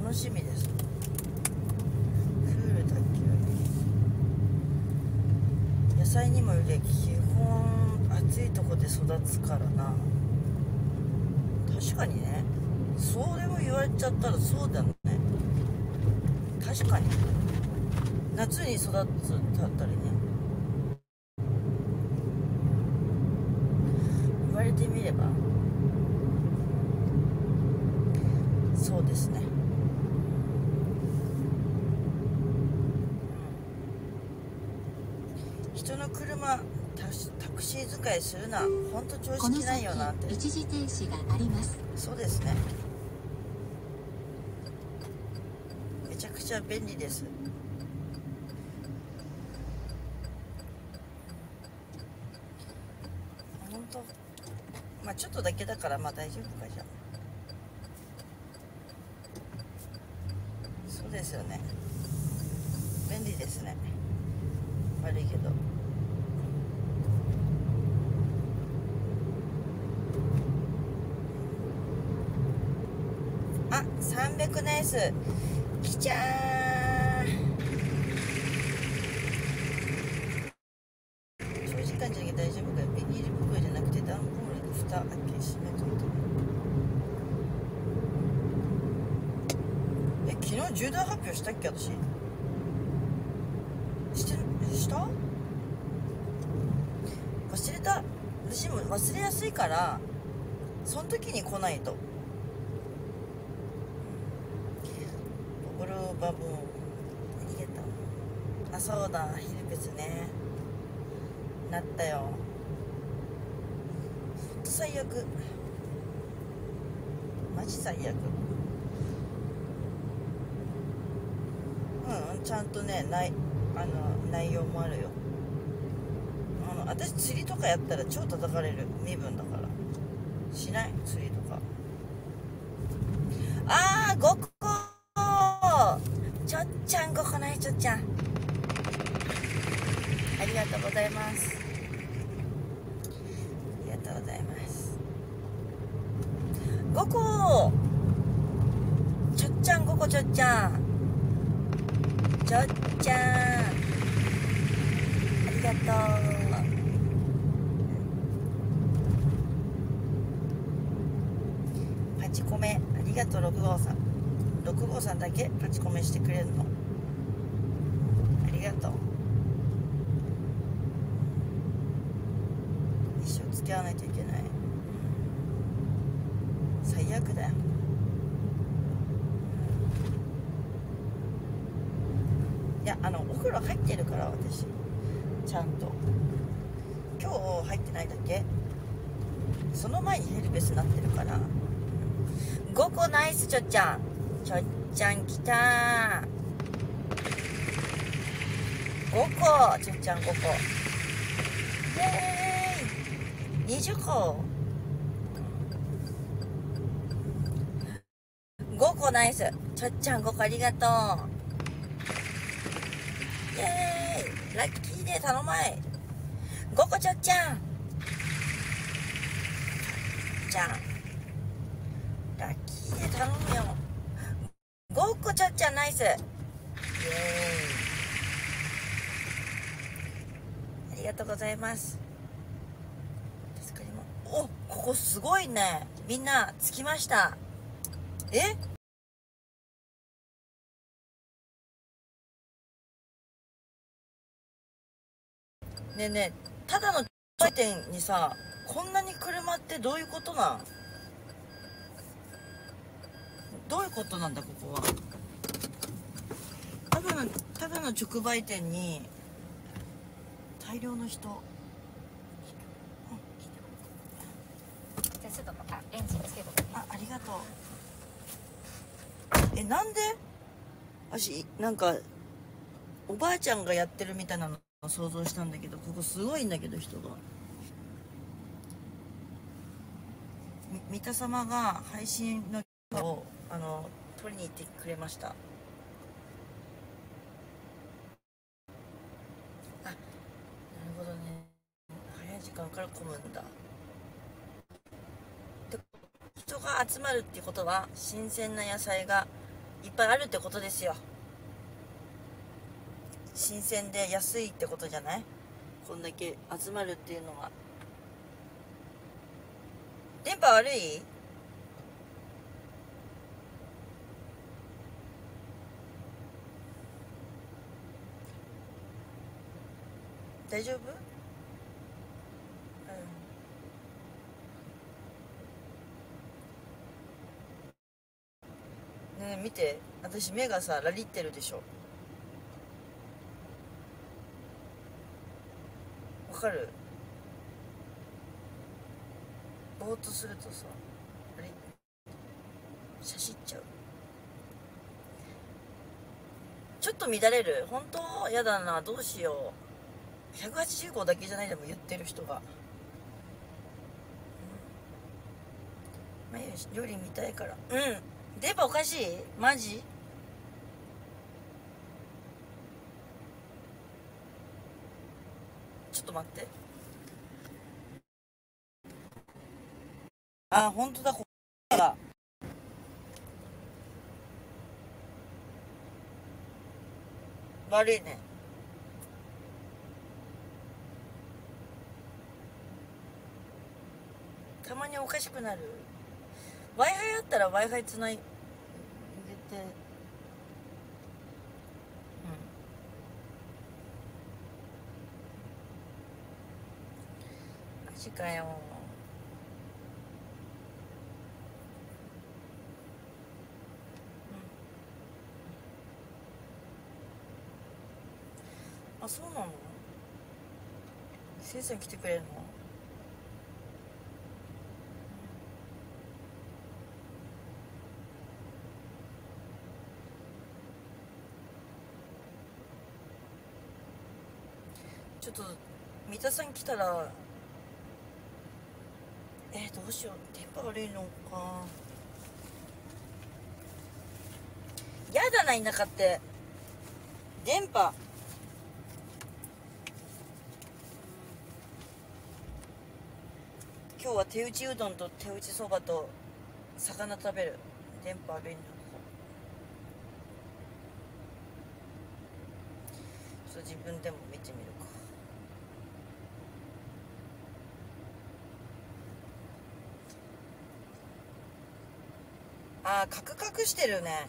楽しみですクール卓球野菜にもより基本暑いとこで育つからな。確かにね。そうでも言われちゃったらそうだね。確かに。夏に育つだったりね言われてみればそうですね人の車タクタいするな本当常識ないよなって。一時停止があります。そうですね。めちゃくちゃ便利です。本当。まあちょっとだけだからまあ大丈夫かじゃあ。そうですよね。便利ですね。悪いけどあ300ナイス。きちゃー。長時間じゃ大丈夫かよ。ビニール袋じゃなくて段ボールで蓋開け閉めといてえ昨日重大発表したっけ私？してした？忘れた。私も忘れやすいからその時に来ないとボロバボーありがとうあそうだ。ヒルペスね。なったよ。ほんと最悪。マジ最悪。うんちゃんとねないあの内容もあるよ。あの私釣りとかやったら超叩かれる。身分だから。しない？釣りとか。あー5個5個ないちょっちゃん。ありがとうございます。ありがとうございます。5個ちょっちゃん5個ちょっちゃん。ちょっちゃん。ありがとう。パチコメ。ありがとう6号さん。6号さんだけパチコメしてくれるの。がとう。一生付き合わないといけない。最悪だよ。いやあのお風呂入ってるから私。ちゃんと。今日入ってないだけ。その前にヘルペスになってるから。5個ナイスちょっちゃん。ちょっちゃん来た5個ちょっちゃん5個。イエーイ。20個。5個ナイス。ちょっちゃん5個ありがとう。イエーイ。ラッキーで頼まい。5個ちょっちゃん。じゃん。ラッキーで頼むよ。5個ちょっちゃんナイス。イエーイありがとうございます。助かりまおここすごいね。みんな着きました。え？ねえねえただの売店にさこんなに車ってどういうことなん？どういうことなんだここは？ただのただの直売店に大量の人。じゃあちょっとあエンジンつけとくあありがとう。えなんで？私なんかおばあちゃんがやってるみたいなのを想像したんだけどここすごいんだけど人が。み三田様が配信のをあの取りに行ってくれましたあなるほどね早い時間から混むんだ人が集まるってことは新鮮な野菜がいっぱいあるってことですよ。新鮮で安いってことじゃない？こんだけ集まるっていうのは。電波悪い？大丈夫うんねえ見て私目がさラリってるでしょ。わかる？ぼーっとするとさあれしゃしっちゃう。ちょっと乱れる？本当？やだなどうしよう。185だけじゃないでも言ってる人が。眉より見たいから。うん。電波おかしい？マジ？ちょっと待って。あ本当だ。こだ。悪いね。たまにおかしくなる。W i f i あったら w i f i つないでて。うん。マジかよ。あそうなの？せいさん来てくれるのちょっと田さん来たらえー、どうしよう。電波悪いのか。やだな田舎って。電波。今日は手打ちうどんと手打ちそばと魚食べる。電波悪いのちょっと自分でも見てみるかあーカクカクしてるね。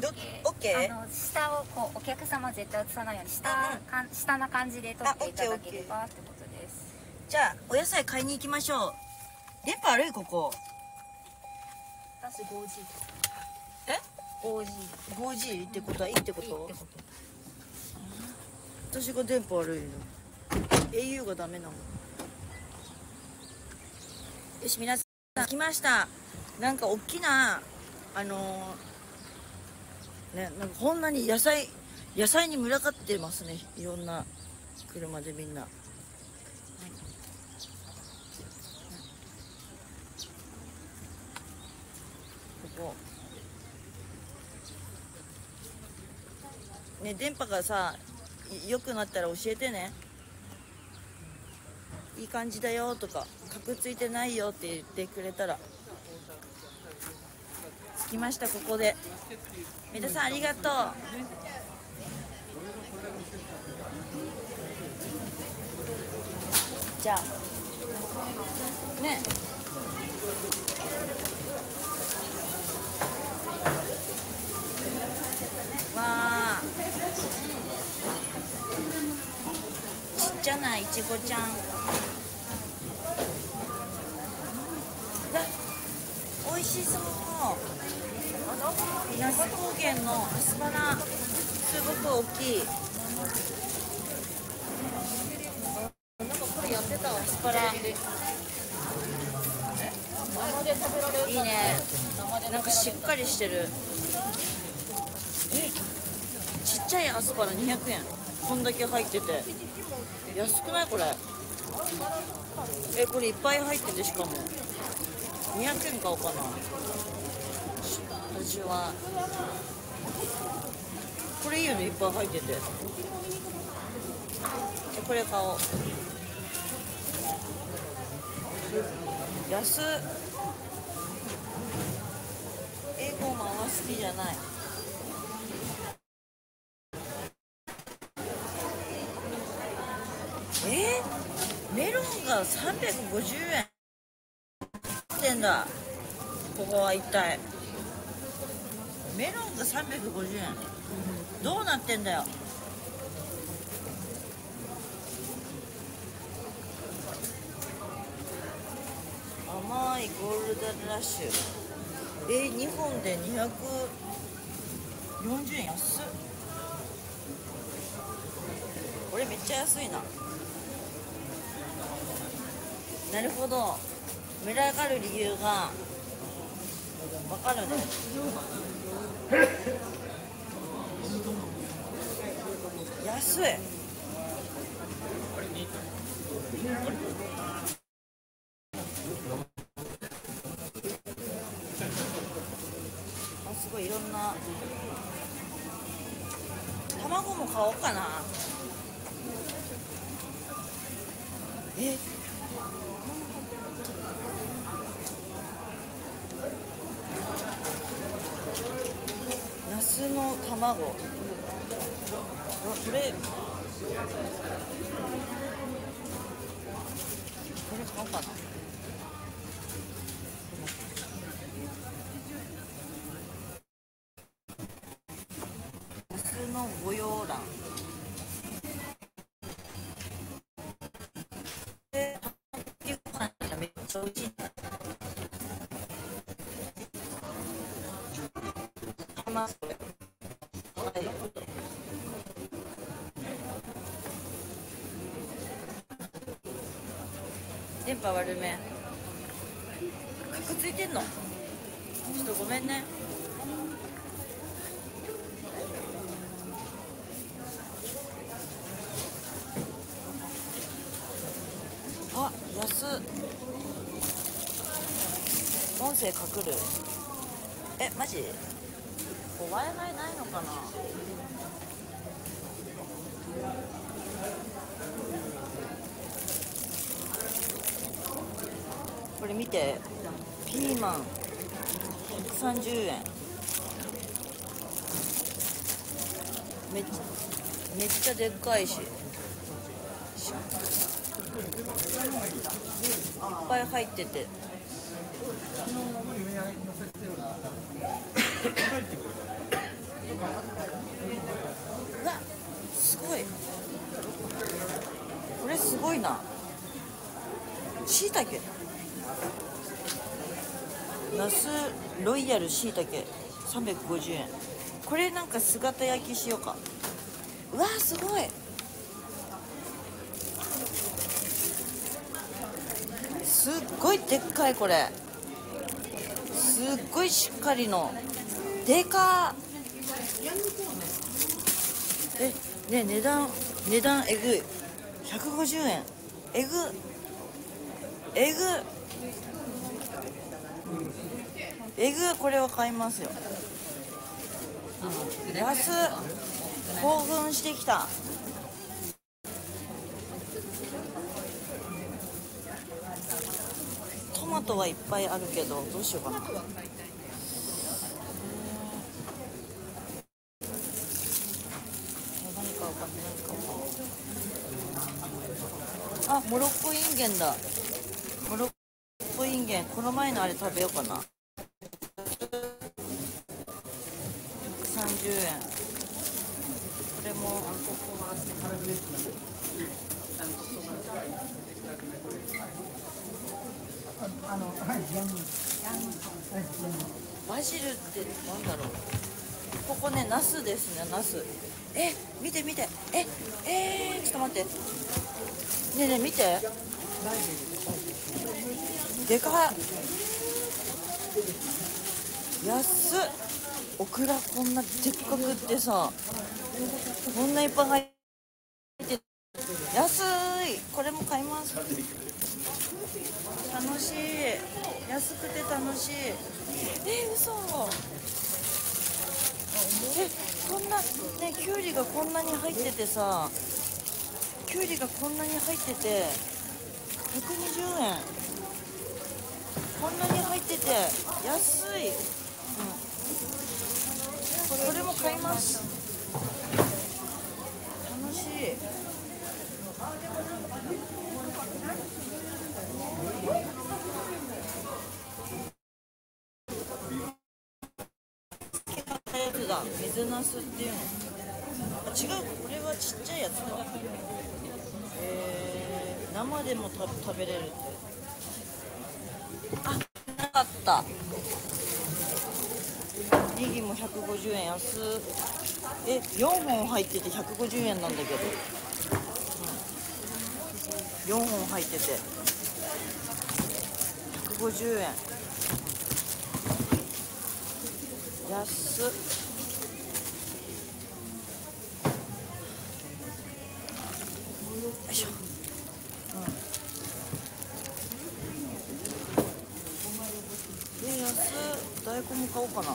どオッケーあの下をこうお客様絶対映さないように下,、うんかん下な感じで撮っていただければってことです。じゃあお野菜買いに行きましょう。電波悪いここ。私 5G え？5G 5G ってことはいいってこと？いいってこと私が電波悪いの。au がダメなの。よし皆さん来ました。なんか大きなあのーねなんかこんなに野菜野菜に群がってますね。いろんな車でみんな。ここ。ね電波がさ良くなったら教えてね。いい感じだよとか角ついてないよって言ってくれたら。着きましたここで。皆さんありがとう。じゃあ。ねわあちっちゃないちごちゃん。わ美味しそう。那須高原のアスパラすごく大きい。なんかこれやってたアスパラ。いいね。なんかしっかりしてる。え？ちっちゃいアスパラ200円。こんだけ入ってて安くないこれ？えこれいっぱい入っててしかも。200円買おうかな。私は。これいいよねいっぱい入ってて。これ買おう。安っ。英語マンは好きじゃないえー、メロンが350円。ってんだ。ここは一体。メロンが350円。どうなってんだよ。甘いゴールデンラッシュ。えー、2本で240円安っ。これめっちゃ安いな。なるほど。群がる理由がわかるね。安い。あすごいいろんな。卵も買おうかな。えナスの卵うわこれこれ買おうかなナスの御養卵でご飯めっちゃ美味しいんだ買いますこれはい電波悪めかっこついてんのちょっとごめんねあ安っ音声かくるえマジ w i f i ないのかなこれ見てピーマン130円めっちゃめっちゃでっかいし。いっぱい入ってて。うわすごい。これすごいな。しいたけナスロイヤルしいたけ350円。これなんか姿焼きしようか。うわすごい。すっごいでっかいこれ。すっごいしっかりの。でか。えね値段値段えぐい。150円。えぐえぐえぐこれは買いますよ。安興奮してきた。トマトはいっぱいあるけどどうしようかな。何買おうかな何買おうか。あモロッコインゲンだ。モロッコインゲン。この前のあれ食べようかな。円。これも。あのはいヤンバジルってなんだろう。ここねナスですねナス。え見て見て。ええー、ちょっと待って。ねえねえ見て。でかっ。安っ。オクラこんなでっかくってさこんないっぱい入って安い。これも買います。楽しい。安くて楽しい。え嘘。えこんなねきゅうりがこんなに入っててさきゅうりがこんなに入ってて120円こんなに入ってて安い、うん、これも買います。楽しいだ水ナスっていうの。あ違う。これはちっちゃいやつだ。えー、生でも食べれるってあなかったネギも150円安。え4本入ってて150円なんだけど、うん、4本入ってて。150円。安。っよいしょ、うん、え安。っ大根も買おうかな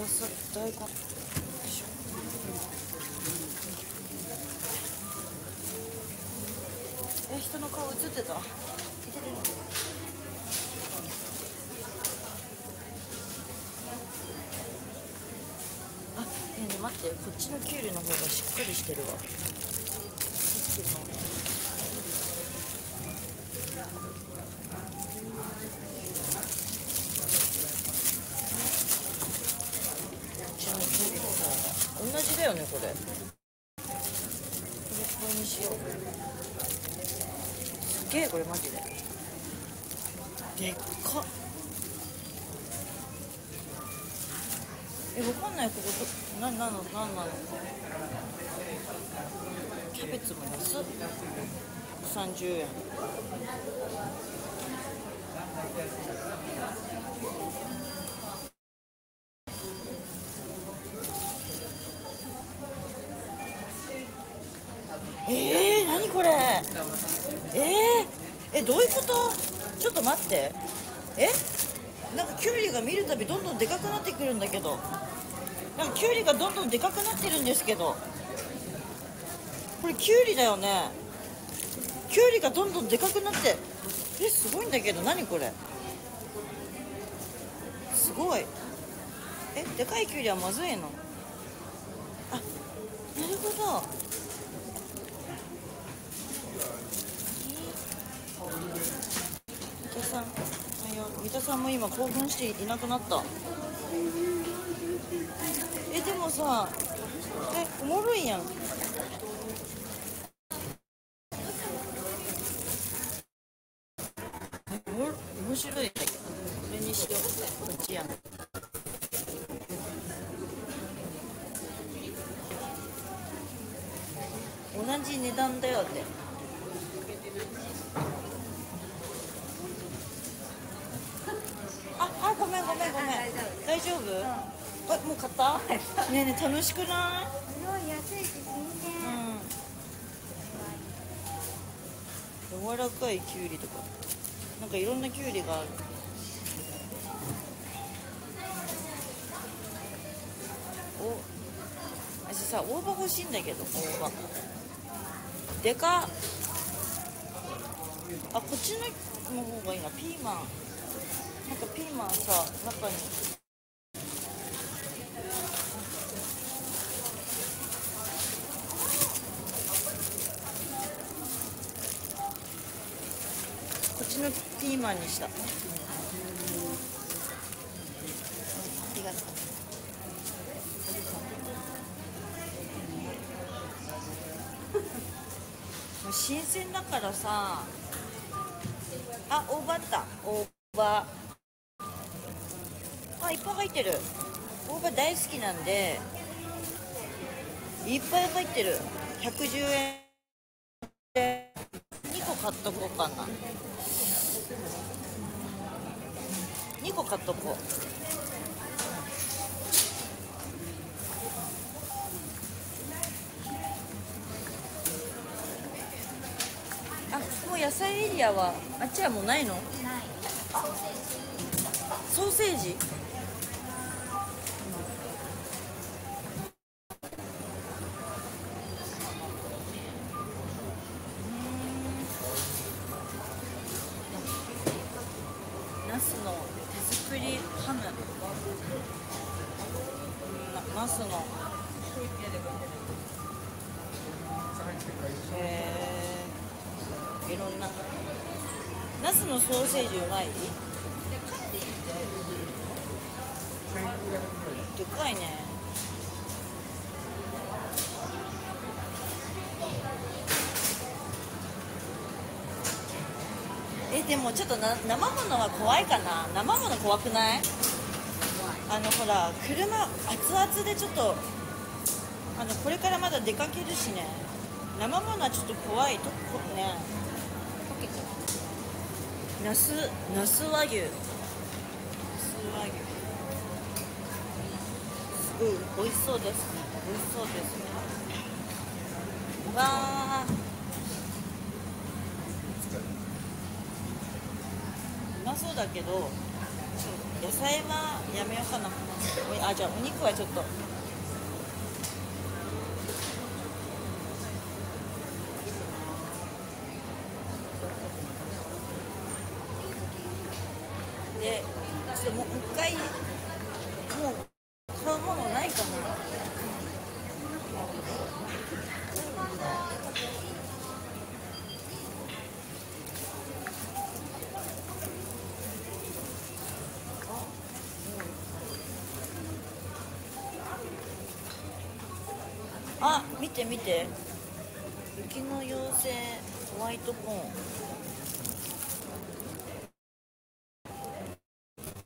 安っ大根よいしょえ人の顔映ってた？あねえねえ待ってこっちのキュウリの方がしっかりしてるわさっきのこっちのキュウリの方が同じだよねこれ。これこれにしようすげえこれマジで。でっかえわかんないここどななのなんなのキャベツも安っ。130円。って。え？なんかキュウリが見るたびどんどんでかくなってくるんだけど。なんかキュウリがどんどんでかくなってるんですけど。これキュウリだよね。キュウリがどんどんでかくなって。えすごいんだけど。何これ？すごい。えでかいキュウリはまずいの？あなるほど三田さんあいや三田さんも今興奮していなくなった。えでもさえおもろいやん。おも面白い。これにしようこっちやん。同じ値段だよってあ、あ、ごめんごめんごめん。大丈夫？あ、もう買った？ねえねえ楽しくない？すごい安いし新鮮うん。柔らかいきゅうりとか、なんかいろんなきゅうりがある。お、私さ大葉欲しいんだけど大葉。でかっ。あ、こっちのの方がいいな。ピーマン。なんかピーマンさ中にこっちのピーマンにした。ありがとう。もう新鮮だからさ。あ大葉あった。大葉。あいっぱい入ってる。大葉大好きなんで。いっぱい入ってる。110円。で2個買っとこうかな。2個買っとこう。あもう野菜エリアはあっちはもうないの？ない。ソーセージでもちょっとな生ものは怖いかな？生もの怖くない？あのほら車熱々でちょっとあのこれからまだ出かけるしね。生ものはちょっと怖い。とこね。那須那須和牛。那須和牛。すごい美味しそうです。美味しそうですね。わあうまそうだけど野菜はやめようかな。あじゃあお肉はちょっと。て見て。雪の妖精ホワイトコー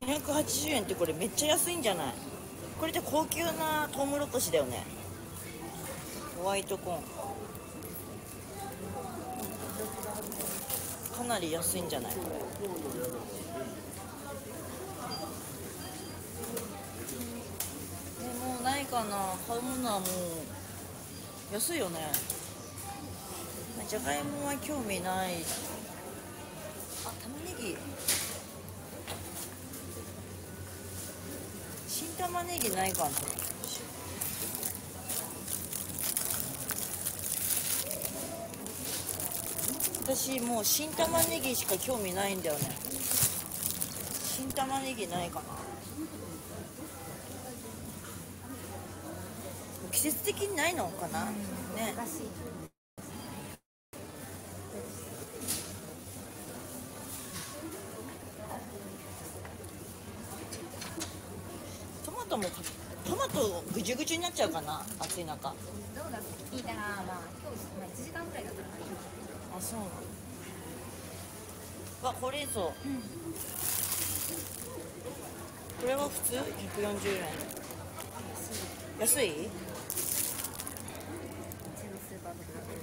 ン。280円ってこれめっちゃ安いんじゃない？これって高級なトウモロコシだよね。ホワイトコーン。かなり安いんじゃない？これもうないかな？買うものはもう安いよね。じゃがいもは興味ない。あ玉ねぎ。新玉ねぎないかな。私もう新玉ねぎしか興味ないんだよね。新玉ねぎないかな。季節的にないのかな、ね。トマトもかトマトぐじゅぐじゅになっちゃうかな？暑い中。あどうだ聞いたらまあ今日、まあ、1時間ぐらいだったら。大丈夫そうなの。わほうれん草、これは普通？140円安いうちのスーパーと比べる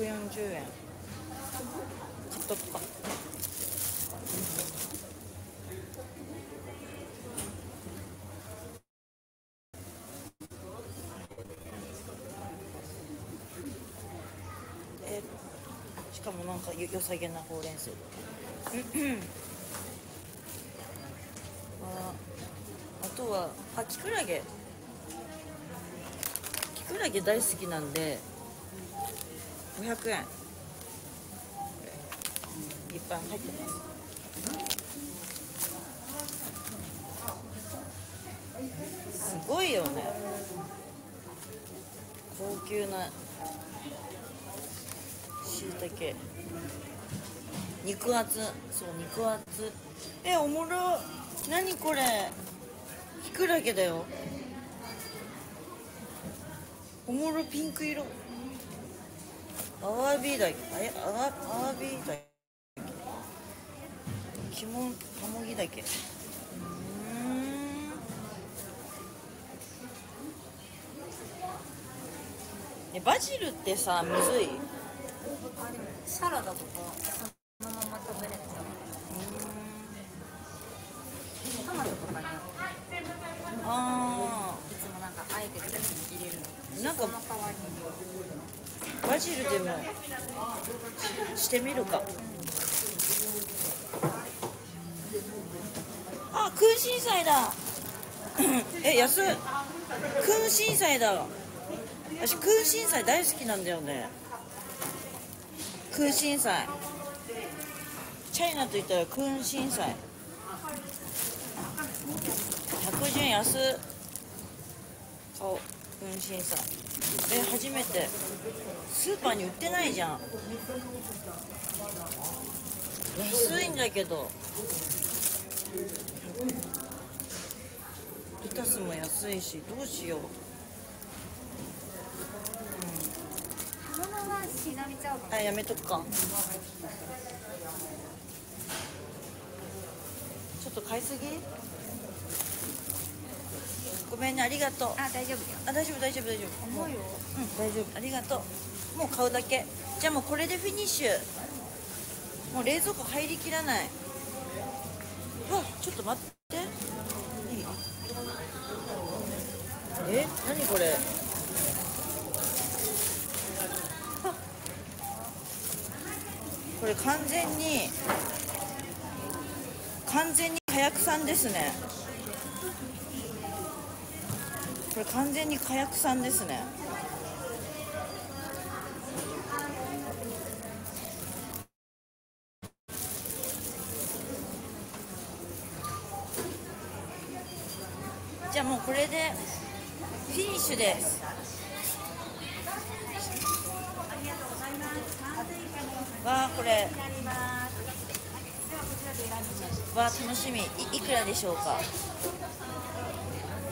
140円。買っとくか。えしかもなんかよ良さげなほうれん草。ああとはあきくらげきくらげ大好きなんで500円。いっぱい入ってますすごいよね。高級なしいたけ。肉厚。そう肉厚。えおもろ。何これ。きくらげだよ。おもろピンク色。アワビだけあれアワアワビだけ。キモンタモギだけ。うん。えバジルってさむずい？サラダとか。ジルでもしてみるかあ空心菜だえ安い空心菜だ私空心菜大好きなんだよね空心菜チャイナと言ったら空心菜110円安っ買おう。空心菜え初めて。スーパーに売ってないじゃん。安いんだけど。レタスも安いしどうしよう。あやめとくか。ちょっと買いすぎ？ごめんねありがとう。あ大丈夫だよ。あ大丈夫大丈夫大丈夫。重いよ。うん大丈夫。ありがとう。もう買うだけ。じゃあもうこれでフィニッシュ。もう冷蔵庫入りきらない。うわちょっと待って。いいえ何これ？あこれ完全に完全に火薬さんですね。ここれ完全に火薬さんですね。じゃあもうこれでフィニッシュです。わあこれ。わあ楽しみ。いいくらでしょうか？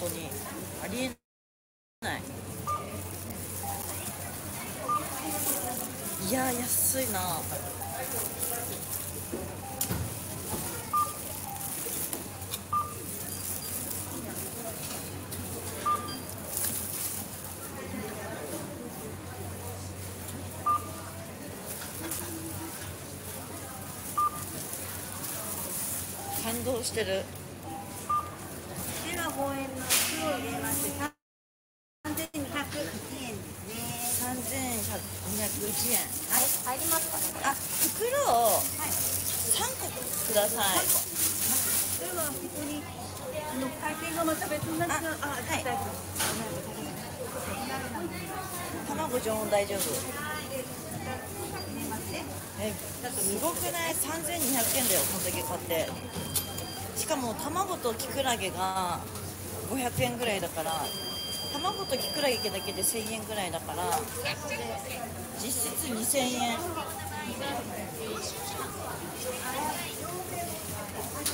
当にありえないいや安いな感動してる。えなんかすごくない？3200円だよこんだけ買って。しかも卵ときくらげが500円ぐらいだから卵ときくらげだけで1000円ぐらいだから実質2000円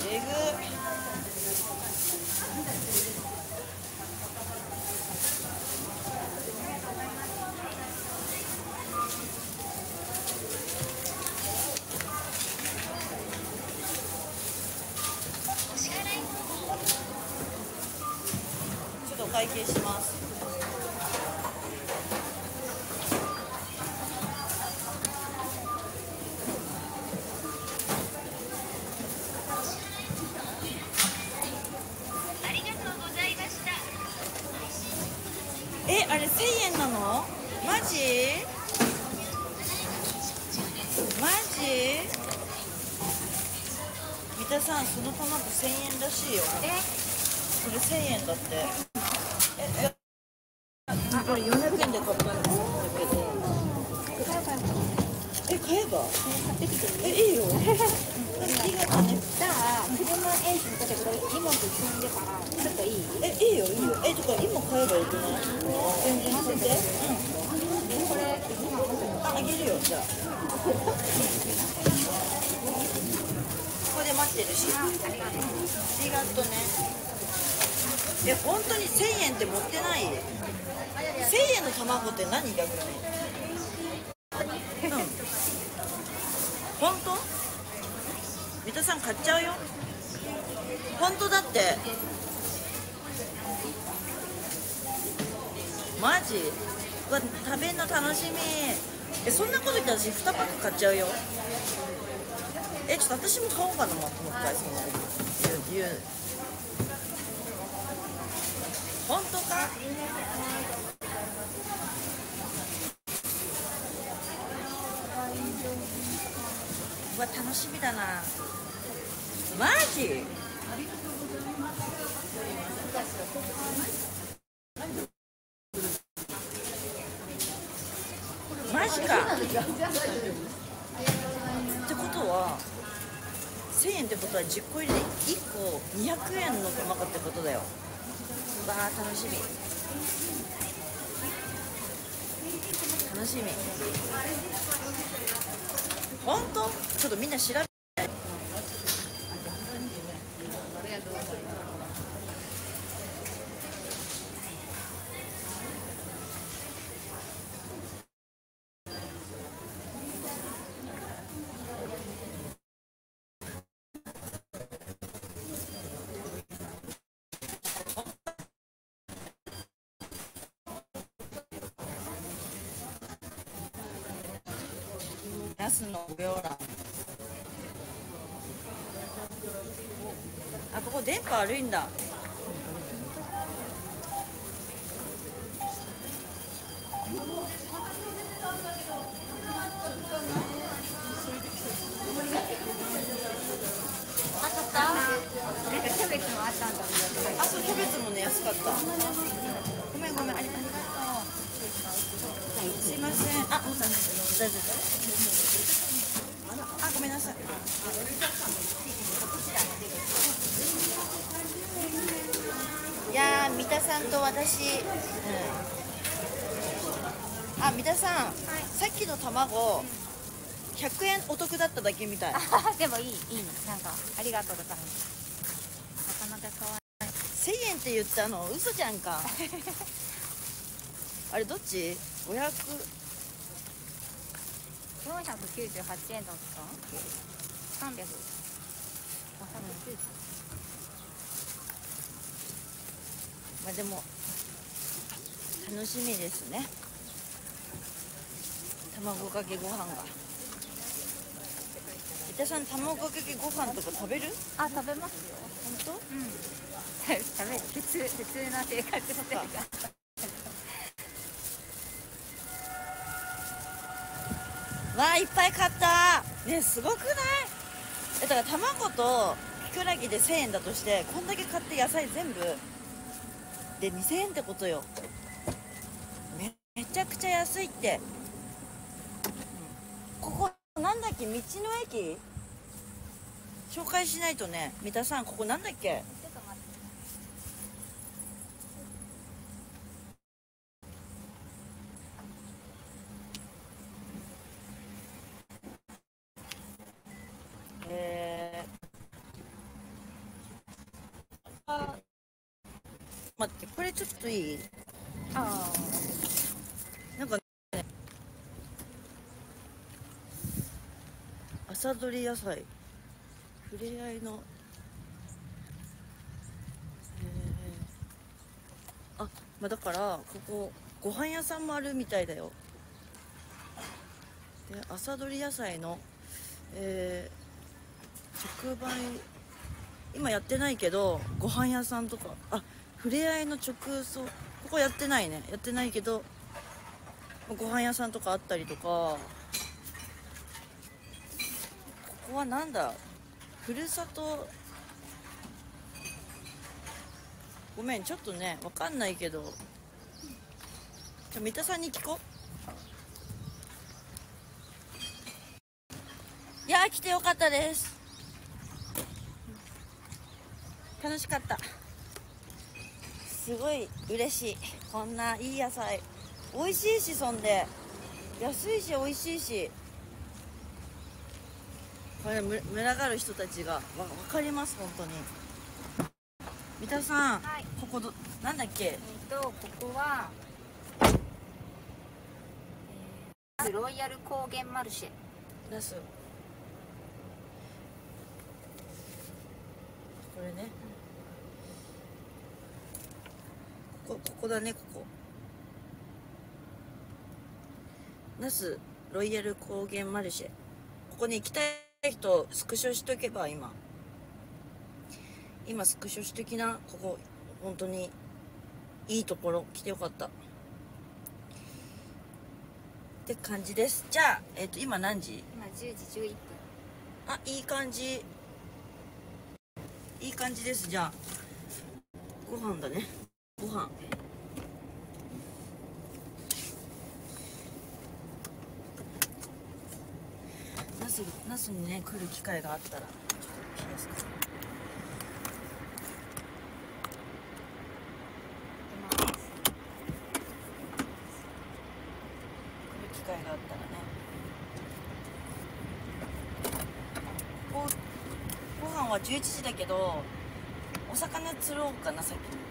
えぐ。здесь. スの御養卵あここ電波悪いんだあ買ったなんかキャベツもあったんだあそうキャベツもね安かったごめんごめんありありがとうすいませんあ大丈夫あごめんなさいいやー三田さんと私、うん、あ三田さん、さっきの卵100円お得だっただけみたい。あでもいいいいなんかありがとうだからなかなか買わない。1000円って言ったの嘘じゃんか。あれどっち ?500 498円だった300あ390まあでも楽しみですね。卵かけご飯が。伊田さん卵かけご飯とか食べる？あ食べますよ。本うん。食べる。普通普通な生活してるから。当わあいっぱい買った。ねすごくない？えだから卵とキクラゲで1000円だとしてこんだけ買って野菜全部で2000円ってことよ。めめちゃくちゃ安いって、ここなんだっけ？道の駅？紹介しないとね。三田さんここなんだっけちょっと待ってえー、あ待ってこれちょっといい？あなんかね朝どり野菜。ふれあいの。えー、あまあだからここご飯屋さんもあるみたいだよ。で朝どり野菜の。えー、直売。今やってないけどご飯屋さんとか。あふれあいの直送ここやってないね。やってないけどご飯屋さんとかあったりとかここはなんだふるさとごめんちょっとねわかんないけどじゃ三田さんに聞こう。いやー来てよかったです。楽しかった。すごい嬉しい。こんないい野菜。美味しいしそんで。安いし美味しいし。これむ群がる人たちがわ分かります？本当に。三田さん、はい。ここどなんだっけ？えっとここは、えーロイヤル高原マルシェ。ナス。これねここだねここ。ナスロイヤル高原マルシェ。ここに行きたい人スクショしとけば今。今スクショしときな。ここ本当にいいところ。来てよかった。って感じです。じゃあ、えっと今何時？今10時11分。あいい感じ。いい感じです。じゃあご飯だねご飯。ナスナスにね来る機会があったらちょっと来ます。か来る機会があったらね。ごご飯は11時だけどお魚釣ろうかな先に。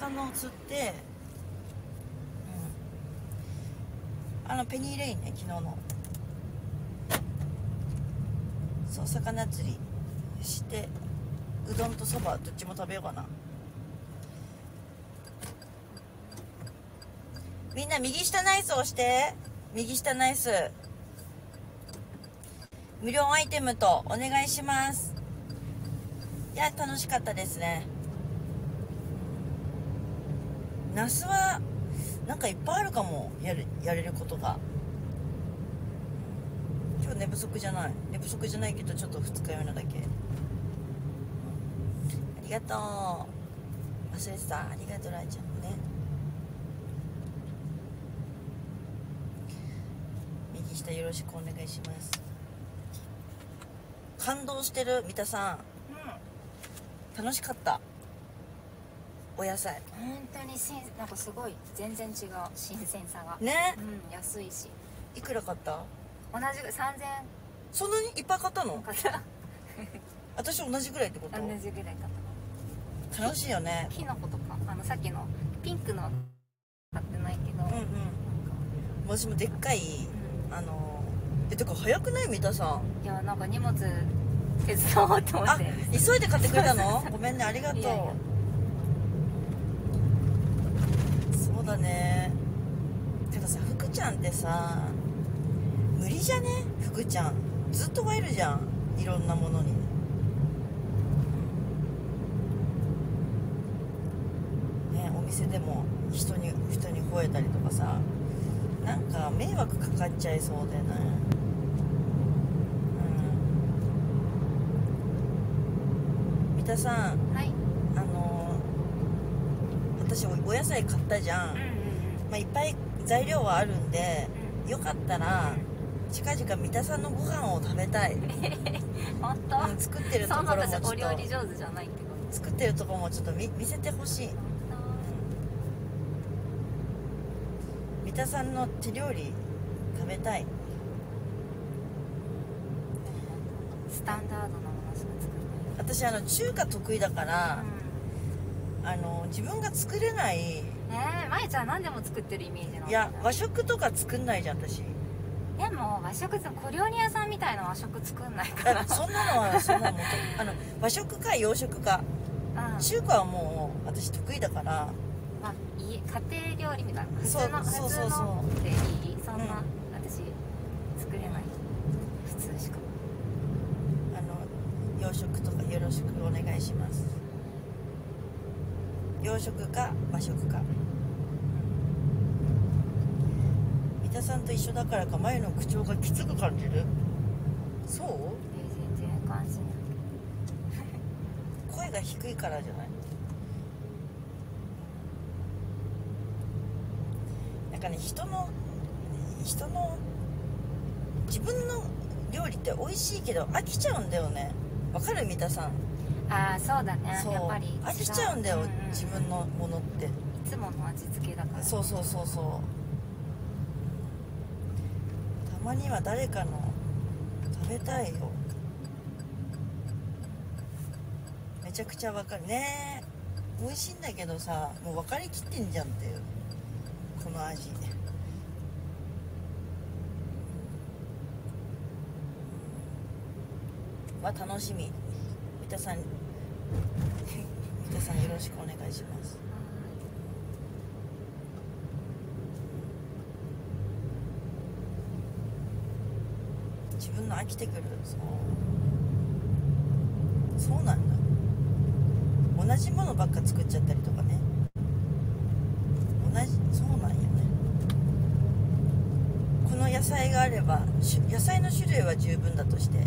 魚を釣ってうん。あのペニーレインね昨日の。そう魚釣りしてうどんとそばどっちも食べようかな。みんな右下ナイス押して。右下ナイス。無料アイテムとお願いします。いや楽しかったですね。那須はなんかいっぱいあるかも。やるやれることが。今日寝不足じゃない。寝不足じゃないけどちょっと二日酔いなだけ。ありがとう。忘れてた。ありがとうライちゃんもね。右下よろしくお願いします。感動してる三田さん。楽しかったお野菜。本当に新なんかすごい全然違う新鮮さが。ね。うん安いし。いくら買った？同じぐ3000そんなにいっぱい買ったの？円かな私同じぐらいってこと？同じぐらいかな楽しいよね。キノコとか。あのさっきのピンクの。買ってないけど、うんうん。私もでっかいあのえてか早くない？三田さん。いやなんか荷物手伝おうと思っあて急いで買ってくれたの？ごめんねありがとういやいやそうだね。けどさ福ちゃんってさ無理じゃね？福ちゃん。ずっと映えるじゃん。いろんなものに。ねお店でも人に人に吠えたりとかさなんか迷惑かかっちゃいそうでね。うん。三田さん。はいあの私おお野菜買ったじゃん、うんうんまあ、いっぱい材料はあるんでうん。よかったら近々三田さんのご飯を食べたい、うん、本当、作ってるところもちょっと。私お料理上手じゃないけど作ってるところもちょっと見見せてほしい。三田さんの手料理食べたい。スタンダードなものしか作れ私あの中華得意だからない、あの自分が作れないねえまゆちゃん何でも作ってるイメージなのいや和食とか作んないじゃん私。でも和食小料理屋さんみたいな和食作んないからあそんなのは そんなのもあの和食か洋食か。うん。中華はもう私得意だから。まあ、いい家庭料理みたいな。普そう通の普そうそうそう。でいい？そんな、うん。私作れない。普通しか。あの洋食とかよろしくお願いします。洋食か和食か。三田さんと一緒だからか前の口調がきつく感じる？そう？え全然関心ない声が低いからじゃない？なんかね人の人の自分の料理って美味しいけど飽きちゃうんだよね。わかる？三田さんああそうだね。そう。やっぱり違う飽きちゃうんだよ、んん自分のものって。いつもの味付けだから。そうそうそうそう。たまには誰かの食べたいよ。めちゃくちゃわかる。ね美味しいんだけどさもう分かりきってんじゃんっていう。この味。は楽しみ。三田さん三田さんよろしくお願いします自分の飽きてくるそうそうなんだ同じものばっか作っちゃったりとかね同じそうなんやねこの野菜があれば野菜の種類は十分だとして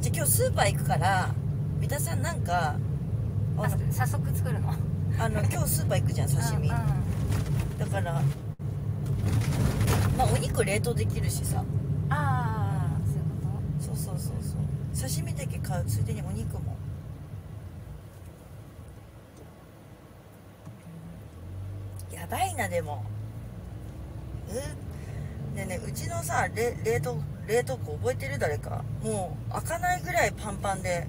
じゃあ今日スーパー行くから田さんなんかああの早速作るの？あの 今日スーパー行くじゃん刺身。うんうん。だからまあお肉冷凍できるしさ。ああそういうこそうそうそうそう。刺身だけ買う。ついでにお肉も。やばいなでも。え？ねえねえうちのさ冷冷凍冷凍庫覚えてる？誰か。もう開かないぐらいパンパンで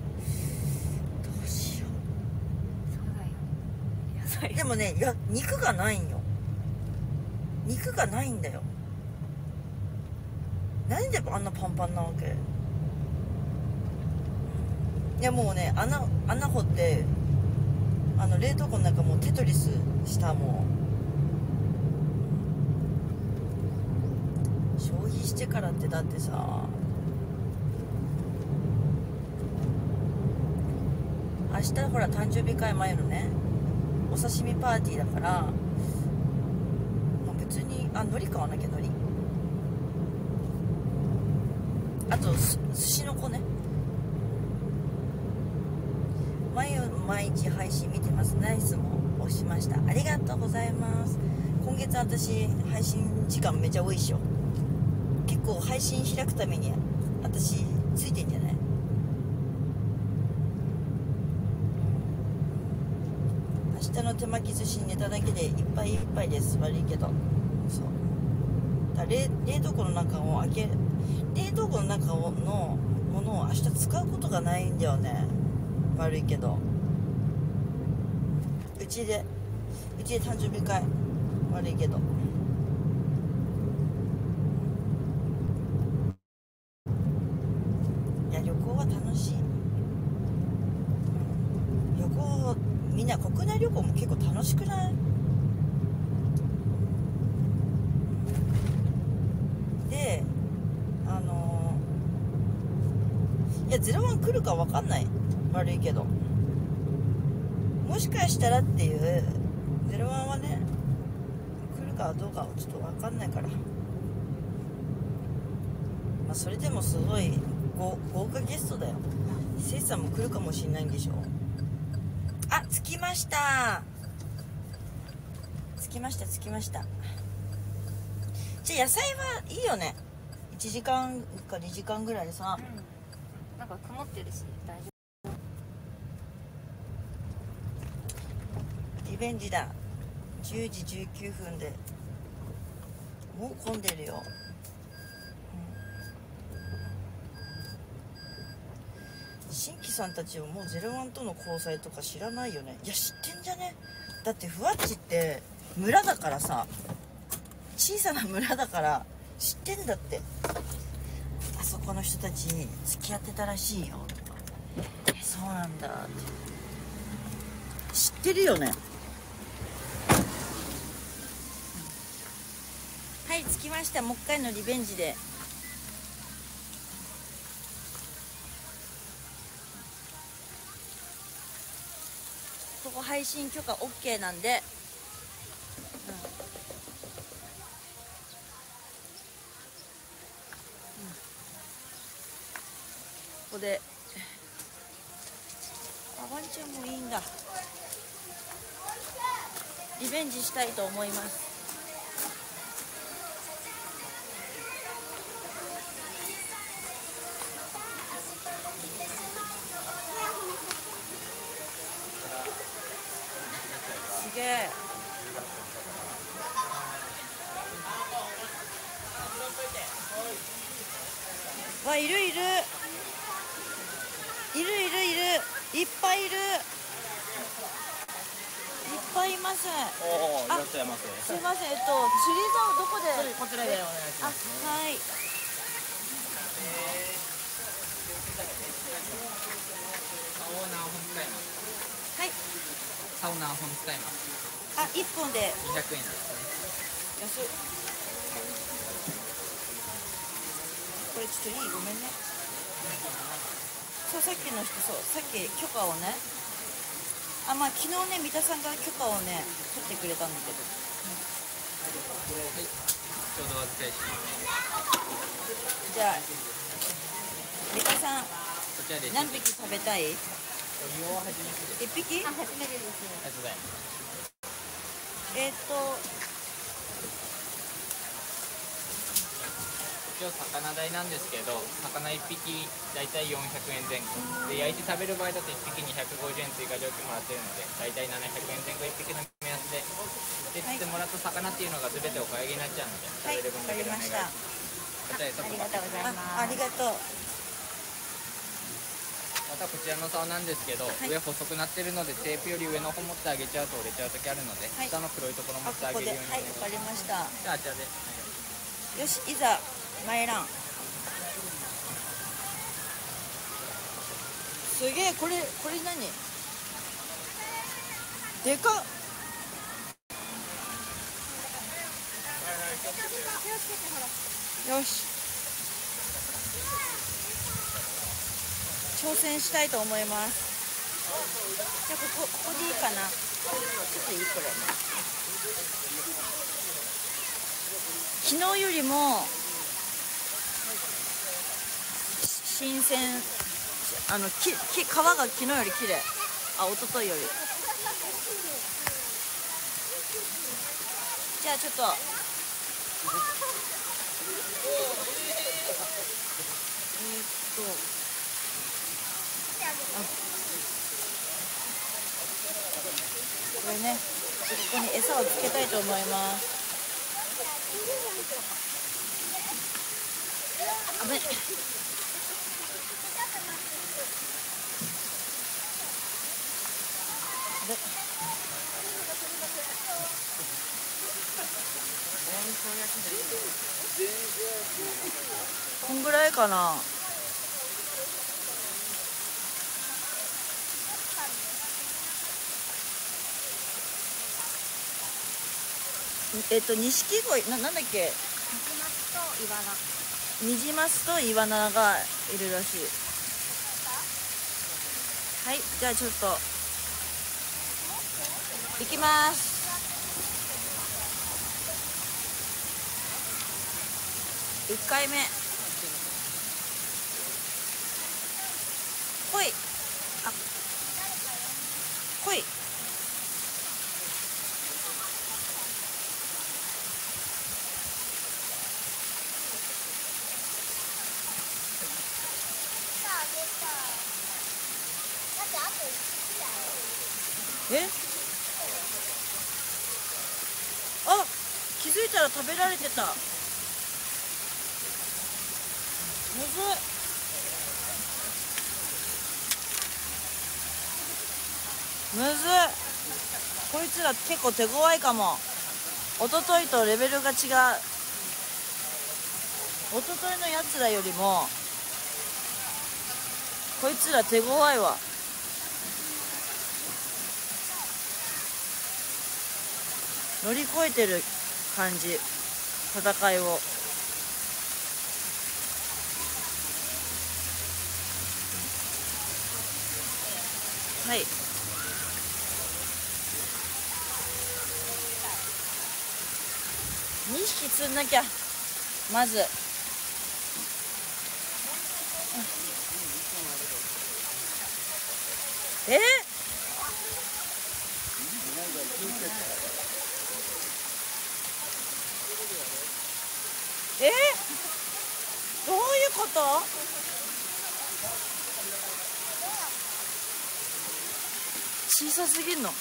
い、でもねいや肉がないんよ。肉がないんだよ。何であんなパンパンなわけ？いやもうね穴穴掘ってあの冷凍庫の中もうテトリスしたもう消費してからってだってさ。明日ほら誕生日会前のね。お刺身パーティーだから、まあ、別にあ海苔買わなきゃ海苔。あとす寿司の子ね。毎毎日配信見てます。ナイスも押しました。ありがとうございます。今月私配信時間めちゃ多いっしょ。結構配信開くために私ついてんじゃない明日の手巻き寿司ネタだけでいっぱいいっぱいです。悪いけど。そう。だ冷冷凍庫の中を開け冷凍庫の中をのものを明日使うことがないんだよね。悪いけど。うちで。うちで誕生日会。悪いけどいや旅行は楽しい旅行みんな国内旅行も結構楽しくないであのいやゼロワン来るか分かんない悪いけどもしかしたらっていうゼロワンはね来るかちょっと分かんないから。まあそれでもすごい豪豪華ゲストだよ。せいさんも来るかもしれないんでしょ。あ着きました。着きました着きました。じゃあ野菜はいいよね。1時間か2時間ぐらいでさ。うん。なんか曇ってるし大丈リベンジだ。10時19分でもう混んでるよ、うん。新規さんたちはもうゼロワンとの交際とか知らないよね。いや知ってんじゃね？だってふわっちって村だからさ小さな村だから知ってんだって。あそこの人たち付き合ってたらしいよ。そうなんだって。知ってるよねはい着きましたもう一回のリベンジで。ここ配信許可 OK なんで、うん。うん。ここで。あワンちゃんもいいんだ。リベンジしたいと思いますすげえわいるいるいるいるいるいっぱいいるいっぱいいますおおいあらっしゃいませすいませんえっと釣り竿どこでこちらでお願いしあますはいサウナー本使いますはいサウナー本使いますあ一本で200円ですね。安いこれちょっといいごめんね。そうさっきの人そうさっき許可をね。あまあ昨日ね三田さんが許可をね取ってくれたんだけど。はい。ちょうどお預かりします。じゃあ三田さん何匹食べたい？一匹？夫あ初めてです。ありがとうございますえーっと一応魚代なんですけど魚1匹大体400円前後。で焼いて食べる場合だと1匹250円追加料金もらってるので大体700円前後1匹の目安でで釣ってもらった魚っていうのが全てお買い上げになっちゃうのではい食べる分だけでお願いします。ありがとうございますあありがとうまたこちらの竿なんですけど、い。上細くなってるのでテープより上の方持ってあげちゃうと折れちゃう時あるので、はい。下の黒いところ持あってあげるようにお願いわかりました。じゃああちらでよしいざ参らん。すげえこれこれ何？でかっ。よし挑戦したいと思います。じゃあここここでいいかな。ちょっといいこれ。昨日よりも新鮮。あのきき皮が昨日より綺麗。あ一昨日より。じゃあちょっと。えーっと。これねここに餌をつけたいと思います。あぶねでこんぐらいかな。えっと錦鯉ななんだっけ？ニジマスとイワナ。がいるらしい。はいじゃあちょっと。行きます。1回目。来い。あ来いえあ気づいたらてたむずいむずいこいつら結構手強いかも。一昨日とレベルが違う。一昨日のやつらよりもこいつら手強いわ。乗り越えてる感じ。戦いを。はい。2匹釣んなきゃ。まず。え？え？どういうこと？小さすぎんの、う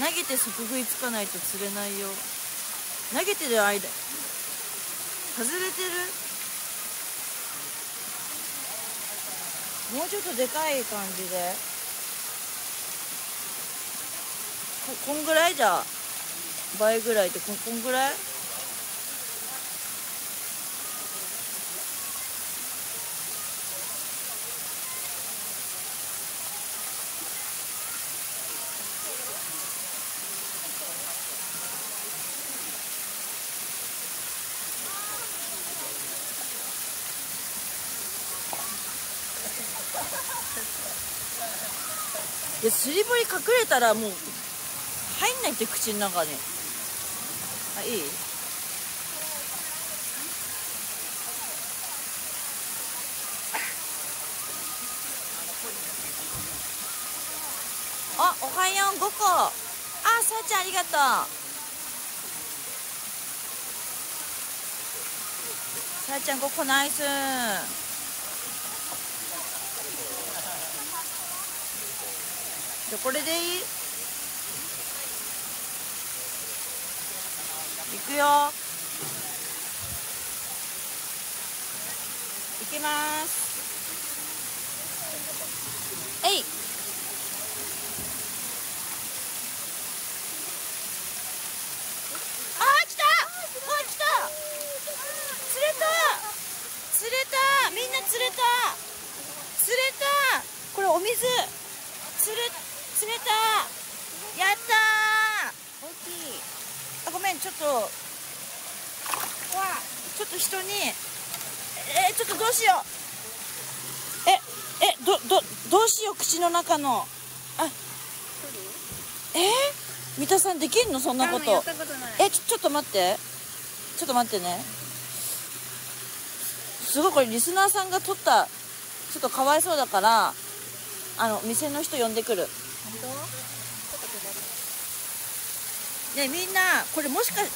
ん、投げて即食いつかないと釣れないよ。投げてる間。外れてる？もうちょっとでかい感じで。ここんぐらいじゃ倍ぐらいってここんぐらい？で釣り堀隠れたらもう入んないって口の中にあいい？あおはよう5個あさあちゃんありがとう。さあちゃん5個ナイス。じゃこれでいい？くよ。いきます。えい。あー来た。あ来た。釣れた。釣れた。みんな釣れた。釣れた。これお水。釣れ釣れたやったー大きいあごめんちょっとわちょっと人にえー、ちょっとどうしよう。ええどどどうしよう口の中のあえ三田さんできんのそんなこと。えちょちょっと待って。ちょっと待ってね。すごいこれリスナーさんが撮ったちょっとかわいそうだからあの店の人呼んでくるねみんなこれもしかえ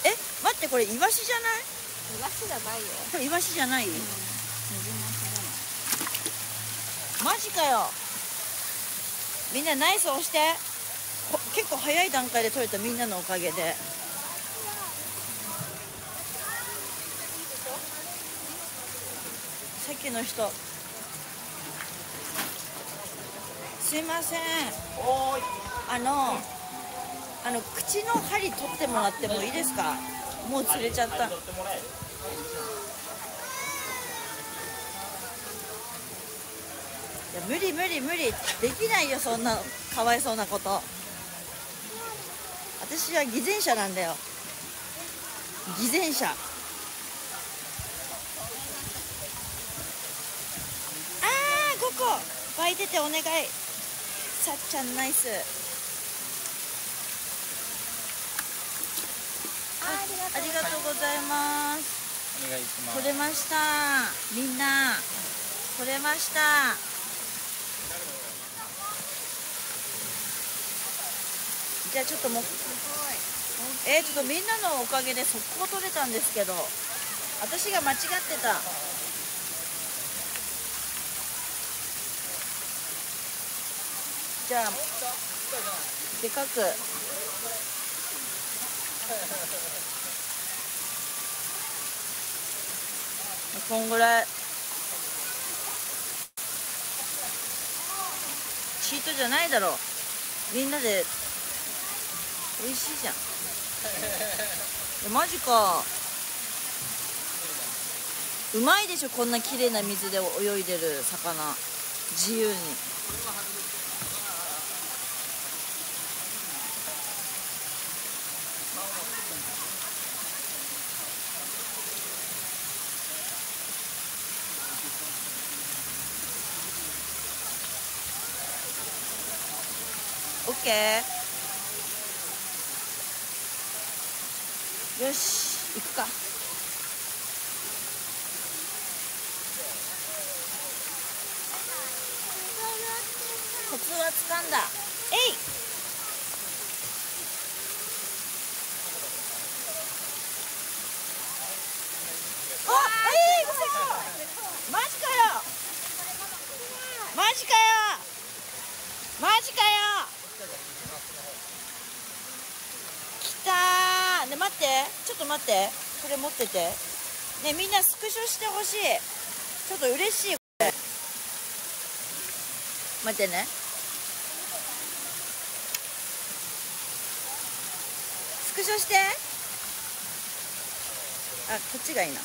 待ってこれイワシじゃない？イワシじゃないよ。これイワシじゃない、マジかよ。みんなナイス押して。こ結構早い段階で取れたみんなのおかげで。さっきの人。すいません。あのあの口の針取ってもらってもいいですか？もう釣れちゃった。いや無理無理無理。できないよそんなかわいそうなこと。私は偽善者なんだよ。偽善者。あー5個湧いててお願い。さっちゃんナイス。ありがとうございます。お願いします。取れました。みんな。取れました。じゃあちょっともうえー、ちょっとみんなのおかげで速攻取れたんですけど私が間違ってた。じゃあでかくこんぐらい。チートじゃないだろ。うみんなで。美味しいじゃん。えマジか。うまいでしょこんな綺麗な水で泳いでる魚。自由に。ケーよし行くか。コツはつかんだ。えい。あえい嘘。マジかよ。マジかよ。来たー。ね待って。ちょっと待って。これ持ってて。ねみんなスクショしてほしい。ちょっと嬉しいこれ。待ってね。スクショして。あこっちがいいな。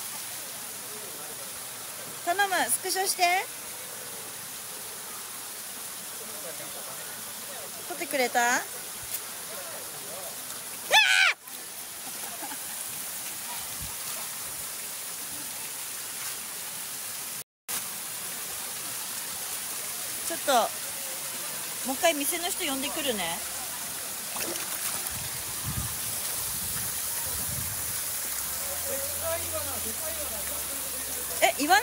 頼むスクショして。撮ってくれた？ちょっともう一回店の人呼んでくるね。えイワナ？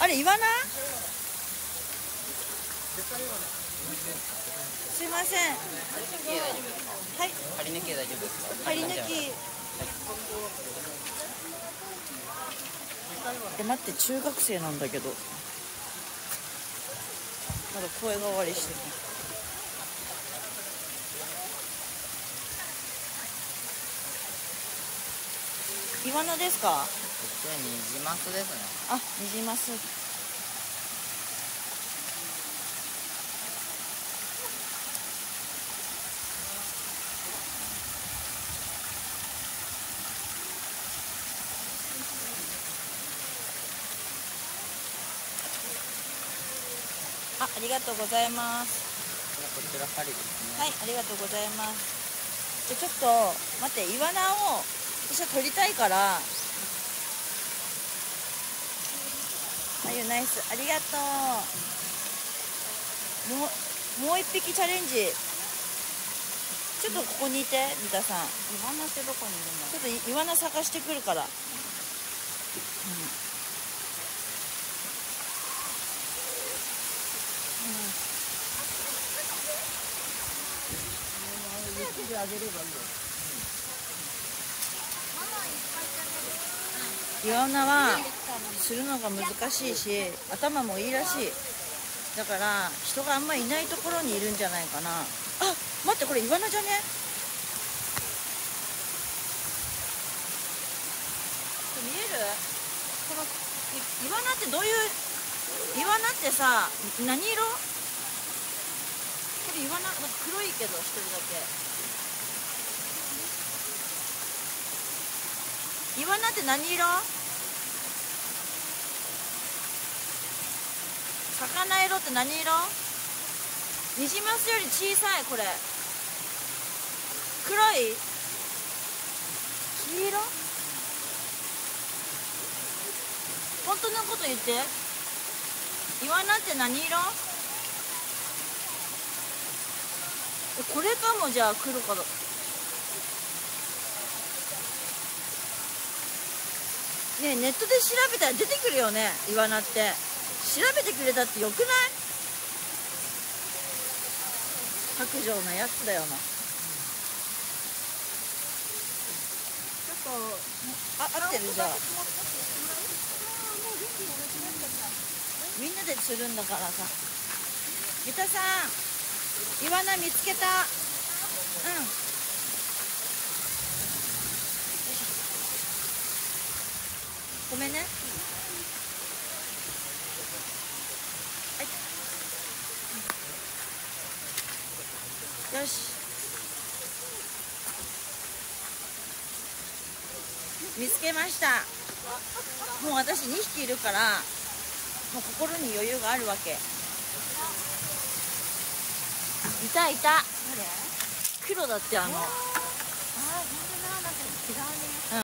あれイワナ？すいません。はい。張り抜き大丈夫ですか？張り抜きえ待って中学生なんだけど。まだ声変わりしてる。イワナですか？こっちはニジマスですね。あニジマスあありがとうございます。こちら針ですね。はい、ありがとうございます。じゃあちょっと待って、イワナを私は取りたいから、あゆナイス。ありがとう。もうもう一匹チャレンジ。ちょっとここにいて三田さん。イワナってどこにいるんだちょっとイワナ探してくるから、うん。イワナはするのが難しいし頭もいいらしい。だから人があんまいないところにいるんじゃないかな。あ待ってこれイワナじゃね？見える？このいイワナってどういうイワナってさ何色？これイワナ黒いけど一人だけイワナって何色？魚色って何色？ニジマスより小さいこれ。黒い？黄色？本当のこと言って。イワナって何色？これかもじゃあ黒かだねえネットで調べたら出てくるよねイワナって。調べてくれたってよくない？白状なやつだよな。ちょっとあ合ってるじゃあみんなで釣るんだからさ。三田さんイワナ見つけた。うんごめんね。はい。よし。見つけました。もう私2匹いるからもう心に余裕があるわけ。いたいた。黒だってあの